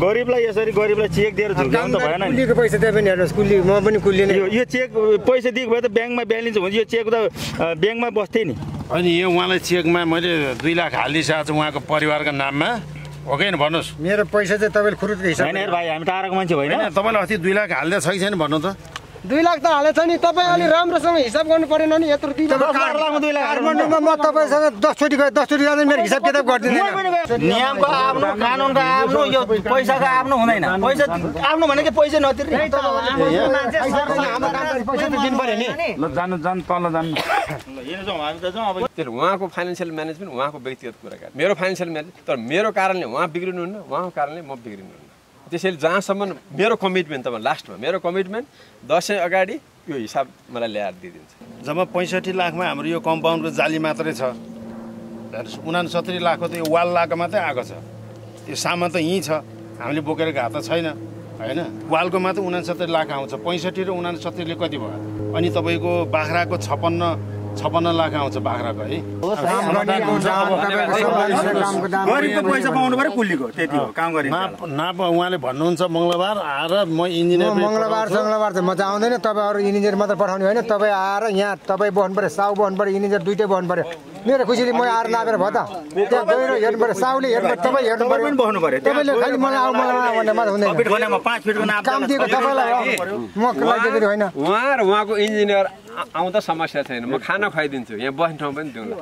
गरिबलाई यसरी गरिबलाई चेक दिएर झुक्याउनु त भएन नि। कुलीको पैसा त्यहाँ पनि हेर्नुहोस् कुली म पनि कुली नै यो यो चेक पैसा दिएको भए त ब्याङ्कमा ब्यालेन्स हुन्छ यो चेक त ब्याङ्कमा बस्थ्यो नि। अनि यो उहाँलाई चेकमा मैले दुई लाख हालिदिइसकेको छु उहाँको परिवारको नाममा। हो कि भन्नुहोस्। मेरो पैसा चाहिँ तपाईँले हिसाब यार भाइ हामी टाढाको मान्छे होइन होइन। तपाईँले अस्ति दुई लाख हालिदिएको छ कि छैन भन्नु त? दुई लाख त हालेछ नि। तपाईँ अलि राम्रोसँग हिसाब गर्नु परेन नि यत्रो दुई लाख काठमाडौँमा म तपाईँसँग दसचोटि गएँ दसचोटि जाँदा मेरो हिसाब किताब गरिदिँदैन। नियमको आफ्नो कानुनको आफ्नो यो पैसाको आफ्नो हुँदैन। पैसा आफ्नो भनेको पैसा नतिर्ने। पैसा त दिनु पर्यो नि। ल जानु जानु तल जानु। उहाँको फाइनेन्सियल म्यानेजमेन्ट उहाँको व्यक्तिगत कुरा मेरो फाइनेन्सियल म्यानेज तर मेरो कारणले उहाँ बिग्रिनुहुन्न उहाँको कारणले म बिग्रिनुहुन्न त्यसैले जहाँसम्म मेरो कमिटमेन्ट त लास्टमा मेरो कमिटमेन्ट दसैँ अगाडि यो हिसाब मलाई ल्याएर दिइदिन्छ। जम्मा पैँसठी लाखमा हाम्रो यो कम्पाउन्डको जाली मात्रै छ उनासत्तरी लाखको त यो वाल लाएको मात्रै आएको छ। त्यो सामान त यहीँ छ हामीले बोकेर गएको त छैन होइन? वालको मात्रै उनासत्तरी लाख आउँछ पैँसठी र उनासत्तरीले कति भयो? अनि तपाईँको बाख्राको छप्पन्न छप्पन्न लाख आउँछ बाख्राको है? गरिबको पैसा पाउनु पऱ्यो कुल्लीको त्यति हो काम गर्ने नाप उहाँले भन्नुहुन्छ मङ्गलबार आएर म इन्जिनियर मङ्गलबार सङ्गलबार चाहिँ म चाहिँ आउँदैन तपाईँ अरू इन्जिनियर मात्र पठाउने होइन तपाईँ आएर यहाँ तपाईँ बस्नु पऱ्यो साउ बस्नु पऱ्यो इन्जिनियर दुइटै बस्नु पऱ्यो। मेरो खुसीले म आएर नापेर भयो त। त्यहाँ गएर हेर्नु पऱ्यो। साउले हेर्नु पऱ्यो तपाईँ हेर्नु पऱ्यो। पनि बस्नु पऱ्यो। तपाईँले खालि मलाई आऊ मलाई आऊ भन्ने मात्र हुँदैन। काम दिएको तपाईँलाई म होइन। उहाँ र उहाँको इन्जिनियर आउँदा समस्या छैन। म खाना खुवाइदिन्छु। यहाँ बस्ने ठाउँ पनि दिउँला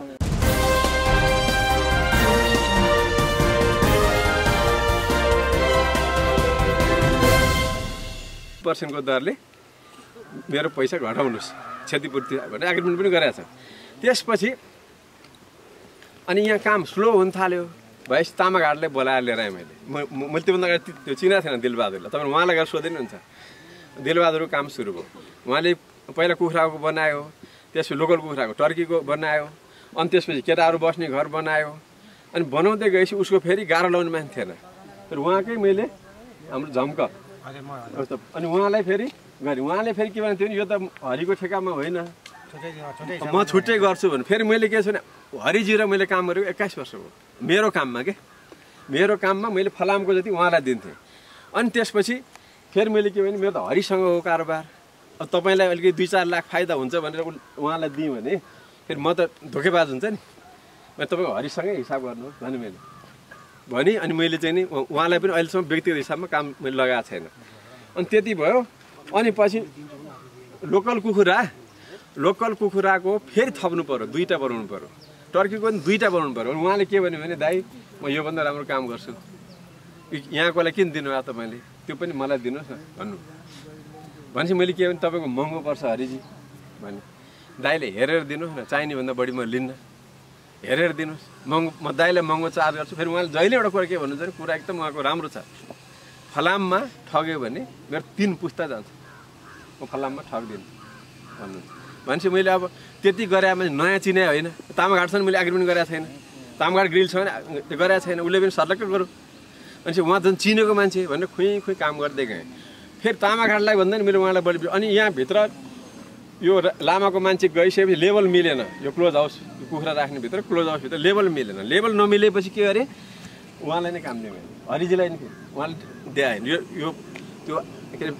पर्सेन्टको दरले मेरो पैसा घटाउनुहोस्। क्षतिपूर्ति भनेर एग्रिमेन्ट पनि गरेको छ त्यसपछि अनि यहाँ काम स्लो हुन थाल्यो। भएपछि तामाघाटले बोलाएर लिएर आएँ मैले। मैले त्योभन्दा अगाडि त्यो चिनाएको थिएन दिलबहादुरलाई। तपाईँ उहाँलाई गएर सोधे नि हुन्छ। दिलबहादुरको काम सुरु भयो। उहाँले पहिला कुखुराको बनायो त्यसपछि लोकल कुखुराको टर्कीको बनायो अनि त्यसपछि केटाहरू बस्ने घर बनायो। अनि बनाउँदै गएपछि उसको फेरि गाह्रो लाउने मान्छे थिएन। फेरि उहाँकै मैले हाम्रो झम्क। अनि उहाँलाई फेरि गरेँ उहाँले फेरि के भन्थ्यो भने यो त हरिको ठेकामा होइन। म छुट्टै गर्छु भने फेरि मैले के छु भने हरिजी र मैले काम गरेको एक्काइस वर्ष हो मेरो काममा के? मेरो काममा मैले फलामको जति उहाँलाई दिन्थेँ। अनि त्यसपछि फेरि मैले के भने मेरो त हरिसँग हो कारोबार। अब तपाईँलाई अलिकति दुई चार लाख फाइदा हुन्छ भनेर उहाँलाई दिएँ भने फेरि म त धोकेबाज हुन्छ नि। मैले तपाईँको हरिसँगै हिसाब गर्नुहोस् भने मैले। भने अनि मैले चाहिँ नि उहाँलाई पनि अहिलेसम्म व्यक्तिगत हिसाबमा काम मैले लगाएको छैन। अनि त्यति भयो। अनि पछि लोकल कुखुरा लोकल कुखुराको फेरि थप्नु पऱ्यो दुईवटा बनाउनु पऱ्यो टर्कीको पनि दुईवटा बनाउनु पऱ्यो उहाँले के भन्यो भने दाइ म योभन्दा राम्रो काम गर्छु। यहाँकोलाई किन दिनुभयो तपाईँले? त्यो पनि मलाई दिनुहोस् न भन्नु। भनेपछि मैले के भने तपाईँको महँगो पर्छ हरिजी भने दाइले हेरेर दिनुहोस् न चाहिने भन्दा बढी म लिन्न। हेरेर दिनुहोस्। महँगो म दाइलाई महँगो चार्ज गर्छु। फेरि उहाँले जहिले एउटा कुरा के भन्नुहुन्छ भने कुरा एकदम उहाँको राम्रो छ। फलाममा ठग्यो भने मेरो तिन पुस्ता जान्छ। म फलाममा ठग्दिनँ भन्नुहुन्छ। भनेपछि मैले अब त्यति गरे भने नयाँ चिने होइन। तामाघाटसँग मैले एग्रिमेन्ट गरेको छैन। तामाघाट ग्रिल छ भने त्यो गरेको छैन। उसले पनि सर्लक्क गरौँ भनेपछि उहाँ झन् चिनेको मान्छे भनेर खुइ खुइ काम गर्दै गएँ। फेरि तामाघाटलाई भन्दा नि मैले उहाँलाई बढी अनि यहाँभित्र यो लामाको मान्छे गइसकेपछि लेभल मिलेन। यो क्लोज हाउस कुखुरा राख्ने भित्र क्लोज हाउसभित्र लेभल मिलेन। लेभल नमिलेपछि के अरे उहाँलाई नै काम दियो मैले हरिजीलाई नि उहाँले दिएन यो यो त्यो के अरे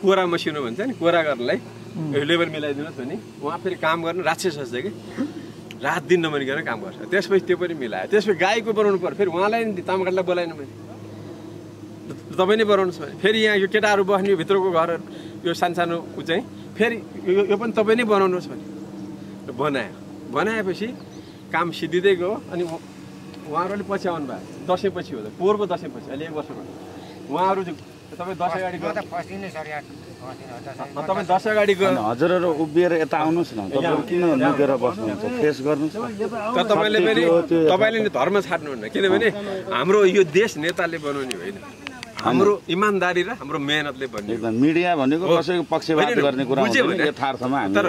कोरा मसिनो भन्छ नि कोरा गर्नलाई लेभल मिलाइदिनुहोस् भने उहाँ फेरि काम गर्नु राक्षस जस्तो कि? रात दिन नमनिकन काम गर्छ। त्यसपछि त्यो पनि मिलायो। त्यसपछि गाईको बनाउनु पर्यो। फेरि उहाँलाई नि तामाघाटलाई बोलाएन मैले तपाईँ नै बनाउनुहोस् भने। फेरि यहाँ यो केटाहरू बस्ने यो भित्रको घर यो सानसानो ऊ चाहिँ फेरि यो यो पनि तपाईँ नै बनाउनुहोस् भने। बनायो। बनाएपछि काम सिद्धिँदै गयो अनि उ- उहाँहरूले पछि आउनु भयो दसैँ पछि हो त पोहोरको दसैँ पछि अहिले एक वर्षको उहाँहरू तपाईँ दसैँ अगाडि हजुरहरू उभिएर यता आउनुहोस् न। तपाईँ किन लुकेर बस्नुहुन्छ? फेस गर्नुहोस् तपाईँले पनि तपाईँले नि धर्म छाड्नुहुन्न। किनभने हाम्रो यो देश नेताले बनाउने होइन। हाम्रो इमान्दारी र हाम्रो मेहनतले। एकदम मिडिया भनेको। कसैको पक्षपात गर्ने कुरा यथार्थमा तर।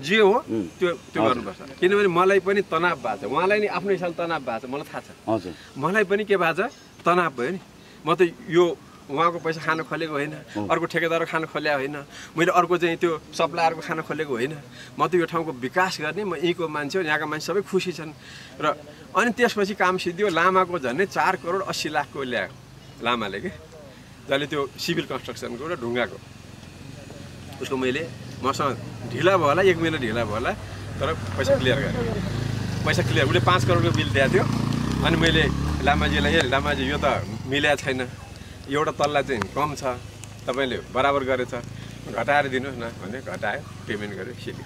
जे हो. त्यो त्यो गर्नुपर्छ। किनभने मलाई पनि तनाव भएको छ। उहाँलाई नि आफ्नो हिसाबले तनाव भएको छ। मलाई थाहा छ। हजुर। मलाई पनि के भएको छ? तनाव भयो नि। म त यो उहाँको पैसा खान खोलेको होइन अर्को ठेकेदार खान खोल्या होइन। मैले अर्को चाहिँ त्यो सप्लायरको खान खोलेको होइन। म त यो ठाउँको विकास गर्ने म यहीँको मान्छे हो यहाँका मान्छे सबै खुसी छन्। र अनि त्यसपछि काम सिद्धियो लामाको झन्डै चार करोड अस्सी लाखको ल्यायो लामाले के? जसले त्यो सिभिल कन्स्ट्रक्सनको र ढुङ्गाको। उसको मैले मसँग ढिला भयो होला एक महिना ढिला भयो होला तर पैसा क्लियर गरेँ पैसा क्लियर उसले पाँच करोडको बिल दिएको थियो। अनि मैले लामाजीलाई ए लामाजी यो त मिल्या छैन। एउटा तल्ला चाहिँ कम छ। तपाईँले बराबर गरेछ। घटाएर दिनुहोस् न भने घटायो पेमेन्ट गर्यो सिधै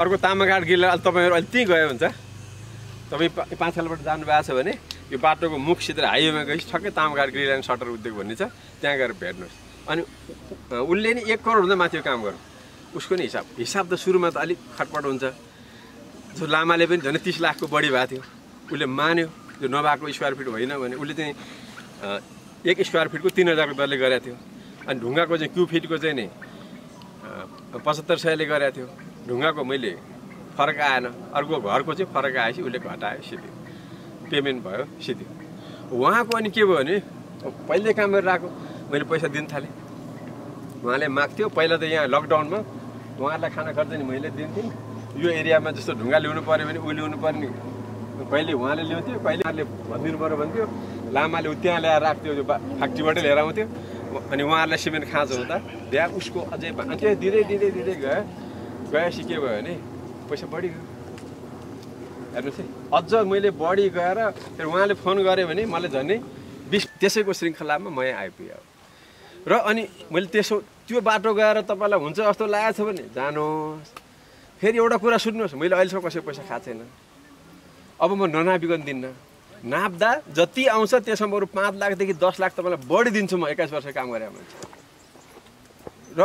अर्को तामाघाट गिल्ला तपाईँहरू अहिले त्यहीँ गयो हुन्छ। तपाईँ पा- पाँच सालबाट जानुभएको छ भने यो बाटोको मुख सिधै हाइवेमा गएपछि ठक्कै तामाघाट ग्रिल्यान्ड सटर उद्योग भन्ने छ। त्यहाँ गएर भेट्नुहोस्। अनि उसले नि एक करोडभन्दा माथि काम गर्नु उसको नि हिसाब हिसाब त सुरुमा त अलिक खटपट हुन्छ। जो लामाले पनि झन् तिस लाखको बढी भएको थियो उसले मान्यो जो नभएको स्क्वायर फिट होइन भने उसले चाहिँ एक स्क्वायर फिटको तिन हजारको दरले गरेको थियो। अनि ढुङ्गाको चाहिँ क्यु फिटको चाहिँ नि पचहत्तर सयले गरेको थियो। ढुङ्गाको मैले फरक आएन। अर्को घरको चाहिँ फरक आएपछि उसले घटायो सिधै। पेमेन्ट भयो सिधै। उहाँको अनि के भयो भने पहिल्यै काम गरेर आएको। मैले पैसा दिन थालेँ। उहाँले माग्थ्यो। पहिला त यहाँ लकडाउनमा उहाँहरूलाई खाना खर्च नि मैले दिन्थेँ। यो एरियामा जस्तो ढुङ्गा ल्याउनु पऱ्यो भने ऊ ल्याउनु पर्ने। कहिले उहाँले ल्याउँथ्यो कहिले उहाँले भनिदिनु पऱ्यो भन्थ्यो लामाले त्यहाँ ल्याएर राख्थ्यो त्यो फ्याक्ट्रीबाटै लिएर आउँथ्यो। अनि उहाँहरूलाई सिमेन्ट खाँचो हुँदा बिहा उसको अझै त्यो दिँदै दिँदै दिँदै गयो। गएपछि के भयो भने पैसा बढी गयो। हेर्नुहोस् है अझ मैले बढी गएर फेरि उहाँले फोन गऱ्यो भने मलाई झन् बिस त्यसैको श्रृङ्खलामा म यहाँ आइपुगेँ र अनि मैले त्यसो त्यो बाटो गएर तपाईँलाई हुन्छ जस्तो लागेको छ भने जानुहोस्। फेरि एउटा कुरा सुन्नुहोस् मैले अहिलेसम्म कसैको पैसा खाएको छैन। अब म ननापिकन दिन्न। नाप्दा जति आउँछ त्यसमा बरु पाँच लाखदेखि दस लाख तपाईँलाई बढी दिन्छु म एक्काइस वर्ष काम गरेँ मान्छे। र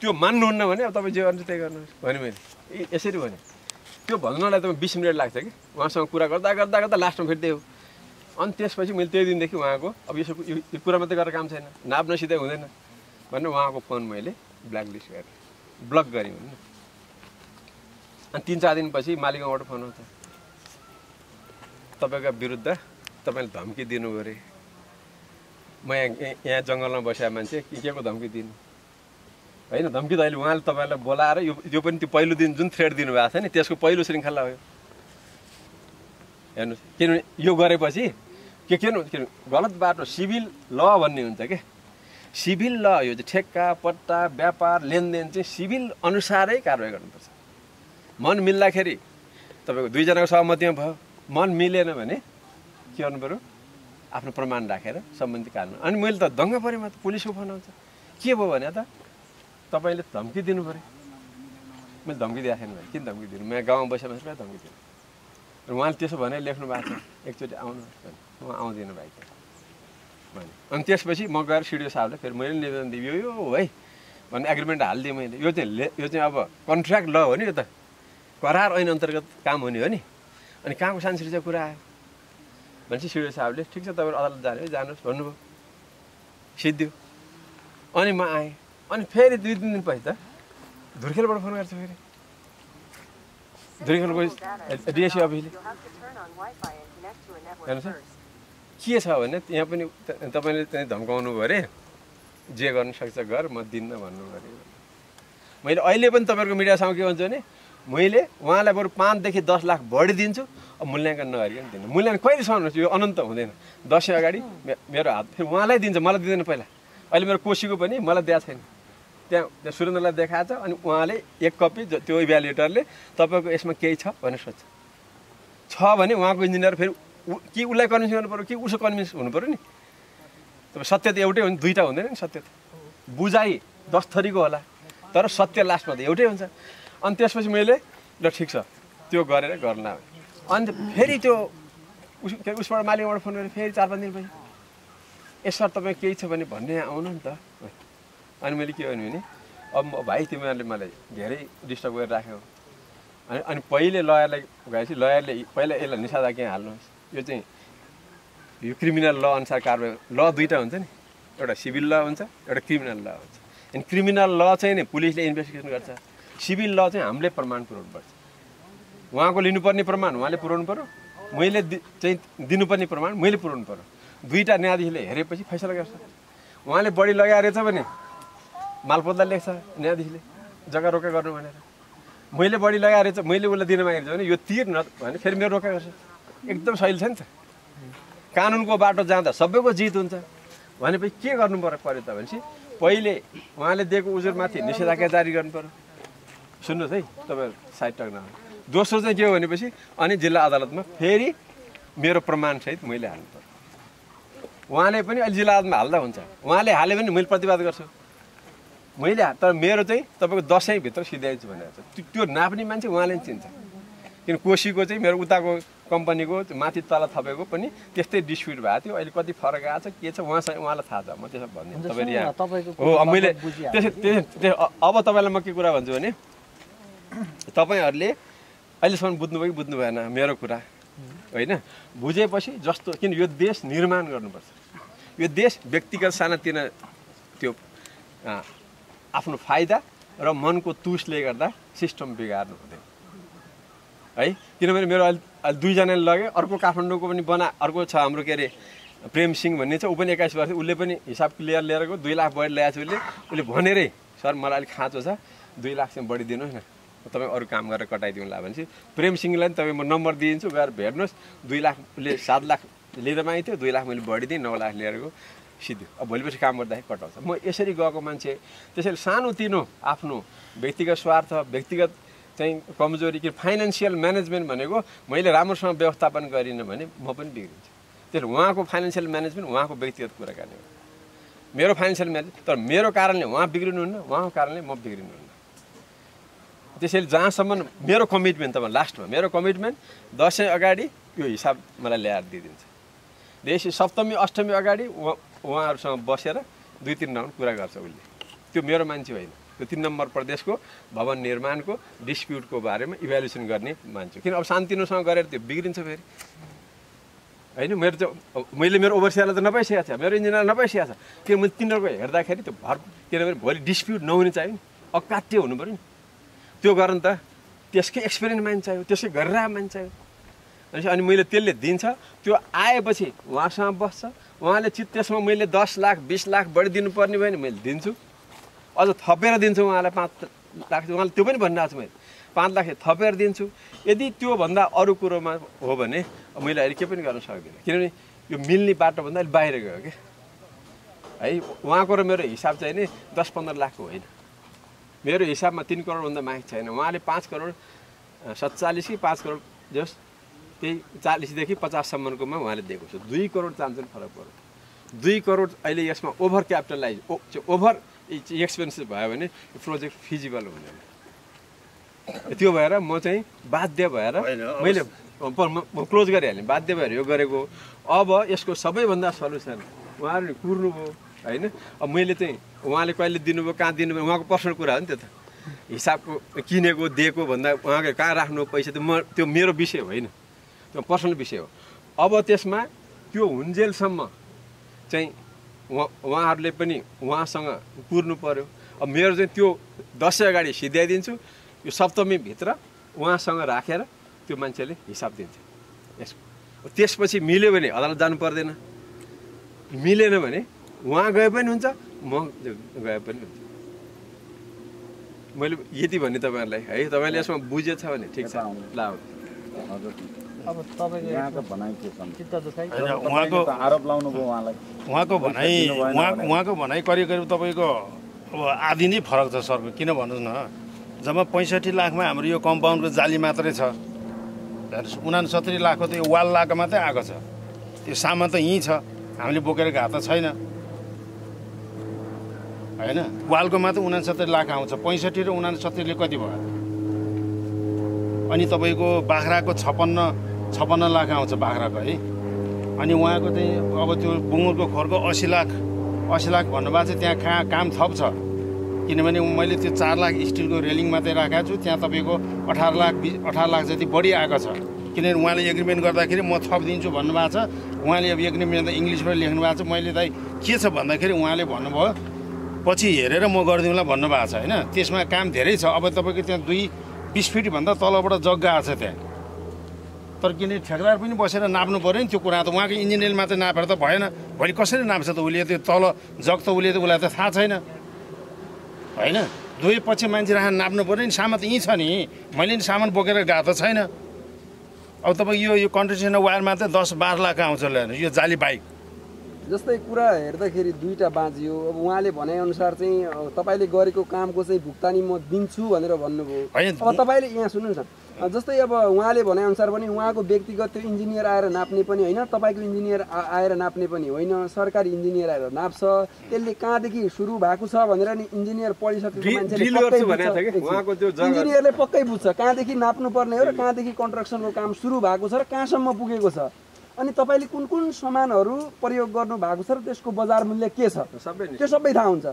त्यो मान्नुहुन्न भने अब तपाईँ जे गर्नु त्यही गर्नुहोस्। भने मैले। यसरी भने। त्यो भन्नलाई तपाईँ बिस मिनट लाग्छ कि? उहाँसँग कुरा गर्दा गर्दा गर्दा लास्टमा फेरि त्यही हो। अनि त्यसपछि मैले त्यही दिनदेखि उहाँको अब यसो यो कुरा मात्रै गरेर काम छैन। नाप्न सिधै हुँदैन। भनेर उहाँको फोन मैले ब्ल्याकलिस्ट गरेँ। ब्लक गरेँ भन्नु अनि तिन चार दिनपछि मालिकबाट फोन आउँछ तपाईँका विरुद्ध तपाईँले धम्की दिनु अरे म यहाँ यहाँ जङ्गलमा बसेको मान्छे के के को धम्की दिनु? होइन धम्की त अहिले उहाँले तपाईँलाई बोलाएर यो यो पनि त्यो पहिलो दिन जुन थ्रेड दिनुभएको छ नि त्यसको पहिलो श्रृङ्खला हो। यो हेर्नुहोस् किनभने यो गरेपछि के के गलत बाटो सिभिल ल भन्ने हुन्छ के? सिभिल ल यो चाहिँ ठेक्का पट्टा व्यापार लेनदेन चाहिँ सिभिल अनुसारै कारवाही गर्नुपर्छ। मन मिल्दाखेरि तपाईँको दुईजनाको सहमतिमा भयो। मन मिलेन भने के गर्नु पऱ्यो? आफ्नो प्रमाण राखेर सम्बन्धित कानुन अनि मैले त दङ्गा परेँ त पुलिसको फोन आउँछ। के भयो भने त तपाईँले धम्की दिनु पऱ्यो। मैले धम्की दिएको छैन भने किन धम्की दिनु? म गाउँमा बसेर मात्रै धम्की दिनु। र उहाँले त्यसो भने लेख्नु भएको छ एकचोटि आउनुहोस् म आउँदिनँ भाइ त्यहाँ भने अनि त्यसपछि म गएर सिडिओ साहबले फेरि मैले निवेदन दिएँ यो हो है भन्ने एग्रिमेन्ट हालिदिएँ मैले। यो चाहिँ यो चाहिँ अब कन्ट्र्याक्ट ल हो नि यो त। करार ऐन अन्तर्गत काम हुने हो नि। अनि कहाँको सांस्कृतिक कुरा आयो? भनेपछि सिडिओ साहबले ठिक छ तपाईँहरू अदालत जाने जानुहोस् भन्नुभयो। सिद्धियो अनि म आएँ। अनि फेरि दुई तिन दिनपछि त धुर्खेलबाट फोन गर्छ फेरि। धुर्खेलको डिएससी अफिसले। हेर्नुहोस् के छ भने यहाँ पनि तपाईँले त्यहाँ धम्काउनु भयो अरे। जे गर्नु सक्छ गर म दिन्न भन्नु अरे। मैले अहिले पनि तपाईँहरूको मिडियासँग के भन्छु भने मैले उहाँलाई बरु पाँचदेखि दस लाख बढी दिन्छु। मूल्याङ्कन नगरिकन दिनु। मूल्याङ्कन कहिले सक्नुहोस् यो अनन्त हुँदैन। दसैँ अगाडि मेरो हात। फेरि उहाँलाई दिन्छ। मलाई दिँदैन पहिला। अहिले मेरो कोसीको पनि मलाई दिएको छैन। त्यहाँ त्यहाँ सुरेन्द्रलाई देखाएको छ अनि उहाँले एक कपी त्यो इभ्यालुएटरले तपाईँको यसमा केही छ भनेर सोध्छ। छ भने उहाँको इन्जिनियर फेरि कि उसलाई कन्भिन्स गर्नु पऱ्यो कि उसको कन्भिन्स हुनु पऱ्यो नि? तपाईँ सत्य त एउटै हो नि दुइटा हुँदैन नि सत्य त। बुझाइ दस थरीको होला। तर सत्य लास्टमा त एउटै हुन्छ। अनि त्यसपछि मैले ल ठिक छ। त्यो गरेर गर्न अनि फेरि त्यो उस के उसबाट मालिकबाट फोन गरेँ फेरि चार पाँच दिनपछि यसमा तपाईँ केही छ भने भन्ने आउनु नि त। अनि मैले के भने भने अब भाइ तिमीहरूले मलाई धेरै डिस्टर्ब गरेर राख्यो। अनि अनि पहिले लयरलाई गएपछि लयरले पहिला यसलाई निषेधाज्ञा त्यहाँ हाल्नुहोस्। यो चाहिँ यो क्रिमिनल ल अनुसार कारवाही ल दुइटा हुन्छ नि। एउटा सिभिल ल हुन्छ एउटा क्रिमिनल ल हुन्छ। अनि क्रिमिनल ल चाहिँ नि पुलिसले इन्भेस्टिगेसन गर्छ। सिभिल ल चाहिँ हामीले प्रमाण पुऱ्याउनु पर्छ। उहाँको लिनुपर्ने प्रमाण उहाँले पुऱ्याउनु पऱ्यो मैले चाहिँ दिनुपर्ने प्रमाण मैले पुऱ्याउनु पऱ्यो दुईवटा न्यायाधीशले हेरेपछि फैसला गर्छ। उहाँले बढी लगाएर रहेछ भने मालपोतलाई लेख्छ न्यायाधीशले जग्गा रोका गर्नु भनेर। मैले बढी लगाएर रहेछ मैले उसलाई दिन मागेको भने यो तिर न भने फेरि मेरो रोका गर्छ। एकदम सहिलो छ नि त। कानुनको बाटो जाँदा सबैको जित हुन्छ। भनेपछि के गर्नु पर्यो पऱ्यो त भनेपछि पहिले उहाँले दिएको उजुरमाथि निषेधाज्ञा जारी गर्नु पऱ्यो सुन्नुहोस् है तपाईँहरू साइड टक्न दोस्रो चाहिँ के हो भनेपछि अनि जिल्ला अदालतमा फेरि मेरो प्रमाणसहित मैले हाल्नु पर्यो उहाँले पनि अहिले जिल्ला अदालतमा हाल्दा हुन्छ। उहाँले हाले भने मैले प्रतिवाद गर्छु। मैले तर मेरो चाहिँ तपाईँको दसैँभित्र सिध्याइन्छु भनेर छ त्यो- नाप्ने मान्छे उहाँले नि चिन्छ। किन कोसीको चाहिँ मेरो उताको कम्पनीको माथि तल थपेको पनि त्यस्तै डिस्प्युट भएको थियो। अहिले कति फरक आएको छ के छ उहाँसँग उहाँलाई थाहा छ। म त्यसो भन्ने तपाईँले यहाँ हो मैले त्यसै अब तपाईँलाई म के कुरा भन्छु भने तपाईँहरूले अहिलेसम्म बुझ्नुभयो कि बुझ्नु भएन मेरो कुरा? होइन? बुझेपछि जस्तो किन यो देश निर्माण गर्नुपर्छ। यो देश व्यक्तिगत सानातिना त्यो आफ्नो फाइदा र मनको तुसले गर्दा सिस्टम बिगार्नु हुँदैन। है? किनभने मेरो अहिले अहिले दुईजनाले लगे अर्को काठमाडौँको पनि बना अर्को छ हाम्रो के अरे प्रेम सिंह भन्ने छ ऊ पनि एक्काइस वर्ष उसले पनि हिसाब क्लियर लिएर गयो दुई लाख बढी ल्याएको छ उसले। उसले भनेरै सर मलाई अलिक खाँचो छ दुई लाख चाहिँ बढी दिनुहोस् न। तपाईँ अरू काम गरेर कटाइदिउँला भनेपछि प्रेम सिंहलाई तपाईँ म नम्बर दिइदिन्छु गएर भेट्नुहोस्। दुई लाख उसले सात लाख लिएर मागेको थियो दुई लाख मैले बढिदिएँ नौ लाख लिएर गयो सिधो अब भोलिपछि काम गर्दाखेरि कटाउँछ। म यसरी गएको मान्छे त्यसैले सानोतिनो आफ्नो व्यक्तिगत स्वार्थ व्यक्तिगत चाहिँ कमजोरी कि फाइनेन्सियल म्यानेजमेन्ट भनेको मैले राम्रोसँग व्यवस्थापन गरिनँ भने म पनि बिग्रिन्छु। त्यसले उहाँको फाइनेन्सियल म्यानेजमेन्ट उहाँको व्यक्तिगत कुराकानी हो। मेरो फाइनेन्सियल म्यानेज तर मेरो कारणले उहाँ बिग्रिनुहुन्न उहाँको कारणले म बिग्रिनुहुन्न। त्यसैले जहाँसम्म मेरो कमिटमेन्ट तपाईँ लास्टमा मेरो कमिटमेन्ट दसैँ अगाडि यो हिसाब मलाई ल्याएर दिइदिन्छ। देशी सप्तमी अष्टमी अगाडि उहाँ उहाँहरूसँग बसेर दुई तिन राउन्ड कुरा गर्छ उसले। त्यो मेरो मान्छे होइन। त्यो तिन नम्बर प्रदेशको भवन निर्माणको डिस्प्युटको बारेमा इभ्यालुएसन गर्ने मान्छे किन अब शान्तिनुसँग गरेर त्यो बिग्रिन्छ फेरि? होइन मेरो अब मैले मेरो ओभरसियरलाई त नपाइसकेको छ मेरो इन्जिनियर नपाइसकेको छ। किन मैले तिनीहरूको हेर्दाखेरि त्यो भर किनभने भोलि डिस्प्युट नहुने चाहियो नि। अकाट्य हुनु पऱ्यो नि। त्यो गर्न त त्यसकै एक्सपिरियन्स मान्छे चाहियो त्यसकै गरेर आएको मान्छे चाहियो भनेपछि अनि मैले त्यसले दिन्छ त्यो आएपछि उहाँसँग बस्छ। उहाँले चित त्यसमा मैले दस लाख बिस लाख बढी दिनुपर्ने भयो भने मैले दिन्छु। अझ थपेर दिन्छु उहाँलाई पाँच लाख उहाँले त्यो पनि भनिरहेको छु मैले। पाँच लाख थपेर दिन्छु। यदि त्योभन्दा अरू कुरोमा हो भने मैले अहिले के पनि गर्न सक्दिनँ। किनभने यो मिल्ने बाटोभन्दा अलिक बाहिर गयो कि? है उहाँको र मेरो हिसाब चाहिँ नि दस पन्ध्र लाखको होइन। मेरो हिसाबमा तिन करोडभन्दा माथि छैन। उहाँले पाँच करोड सत्तालिस कि पाँच करोड जस त्यही चालिसदेखि पचाससम्मकोमा उहाँले दिएको छ। दुई करोड चाहन्छन् फरक पऱ्यो दुई करोड अहिले यसमा ओभर क्यापिटलाइज ओ ओभर एक्सपेन्सिभ भयो भने यो प्रोजेक्ट फिजिबल हुँदैन। त्यो भएर म चाहिँ बाध्य भएर मैले म क्लोज गरिहालेँ। बाध्य भएर यो गरेको अब यसको सबैभन्दा सल्युसन उहाँहरू कुर्नुभयो। होइन? अब मैले चाहिँ उहाँले कहिले दिनुभयो कहाँ दिनुभयो उहाँको पर्सनल कुरा हो नि त्यो त। हिसाबको किनेको दिएको भन्दा उहाँको कहाँ राख्नु पैसा त म त्यो मेरो विषय होइन? त्यो पर्सनल विषय हो। अब त्यसमा त्यो हुन्जेलसम्म चाहिँ उहाँ उहाँहरूले पनि उहाँसँग कुर्नु पऱ्यो अब मेरो चाहिँ त्यो दसैँ अगाडि सिध्याइदिन्छु यो सप्तमीभित्र उहाँसँग राखेर त्यो मान्छेले हिसाब दिन्छ यसको। त्यसपछि मिल्यो भने अदालत जानु पर्दैन। मिलेन भने उहाँ गए पनि हुन्छ म गए पनि हुन्छ। मैले यति भने तपाईँहरूलाई है तपाईँले यसमा बुझेछ भने ठिक छ। ल उहाँको भनाइ। उहाँको भनाइ करिब करिब तपाईँको अब आधी नै फरक छ सरको किन भन्नुहोस् न जम्मा पैँसठी लाखमा हाम्रो यो कम्पाउन्डको जाली मात्रै छ हेर्नुहोस् उनासत्तरी लाखको त यो वाल लाएको मात्रै आएको छ। त्यो सामान त यहीँ छ हामीले बोकेर गएको त छैन। होइन? वालको मात्रै उनासत्तरी लाख आउँछ। पैँसठी र उनासत्तरीले कति भयो? अनि तपाईँको बाख्राको छप्पन्न छप्पन्न लाख आउँछ बाख्राको है? अनि उहाँको चाहिँ अब त्यो बुङ्गुरको खोरको असी लाख असी लाख भन्नुभएको छ त्यहाँ कहाँ काम थप छ। किनभने मैले त्यो चार लाख स्टिलको रेलिङ मात्रै राखेको छु त्यहाँ तपाईँको अठार लाख बिस अठार लाख जति बढी आएको छ। किनभने उहाँले एग्रिमेन्ट गर्दाखेरि म थप दिन्छु भन्नुभएको छ। उहाँले अब एग्रिमेन्ट त इङ्ग्लिसबाट लेख्नु भएको छ। मैले त के छ भन्दाखेरि उहाँले भन्नुभयो पछि हेरेर म गरिदिउँला भन्नुभएको छ होइन? त्यसमा काम धेरै छ। अब तपाईँको त्यहाँ दुई बिस फिटभन्दा तलबाट जग्गा आएको छ त्यहाँ। तर किन ठेकदार पनि बसेर नाप्नु पऱ्यो नि त्यो कुरा? त उहाँको इन्जिनियर मात्रै नापेर त भएन। भोलि कसरी नाप्छ त? उसले त्यो तल जग त उसले त उसलाई त थाहा छैन। होइन? दुवै पछि मान्छे राखेर नाप्नु पऱ्यो नि। सामान त यहीँ छ नि। मैले नि सामान बोकेर गएको त छैन। अब तपाईँ यो यो कन्ट्रिक्सन वायर मात्रै दस बाह्र लाख आउँछ ल हेर्नुहोस्, यो जाली बाइक। जस्तै कुरा हेर्दाखेरि दुईवटा बाँझियो अब उहाँले भनेअनुसार चाहिँ तपाईँले गरेको कामको चाहिँ भुक्तानी म दिन्छु भनेर भन्नुभयो। अब तपाईँले यहाँ सुन्नुहोस् न जस्तै अब उहाँले भनेअनुसार पनि उहाँको व्यक्तिगत त्यो इन्जिनियर आएर नाप्ने पनि होइन तपाईँको इन्जिनियर आएर नाप्ने पनि होइन सरकारी इन्जिनियर आएर नाप्छ त्यसले कहाँदेखि सुरु भएको छ भनेर नि इन्जिनियर पढिसकेको मान्छेले इन्जिनियरले पक्कै बुझ्छ कहाँदेखि नाप्नु पर्ने हो र कहाँदेखि कन्स्ट्रक्सनको काम सुरु भएको छ र कहाँसम्म पुगेको छ। अनि तपाईँले कुन कुन सामानहरू प्रयोग गर्नु भएको छ र त्यसको बजार मूल्य के छ? सबै त्यो सबै थाहा हुन्छ।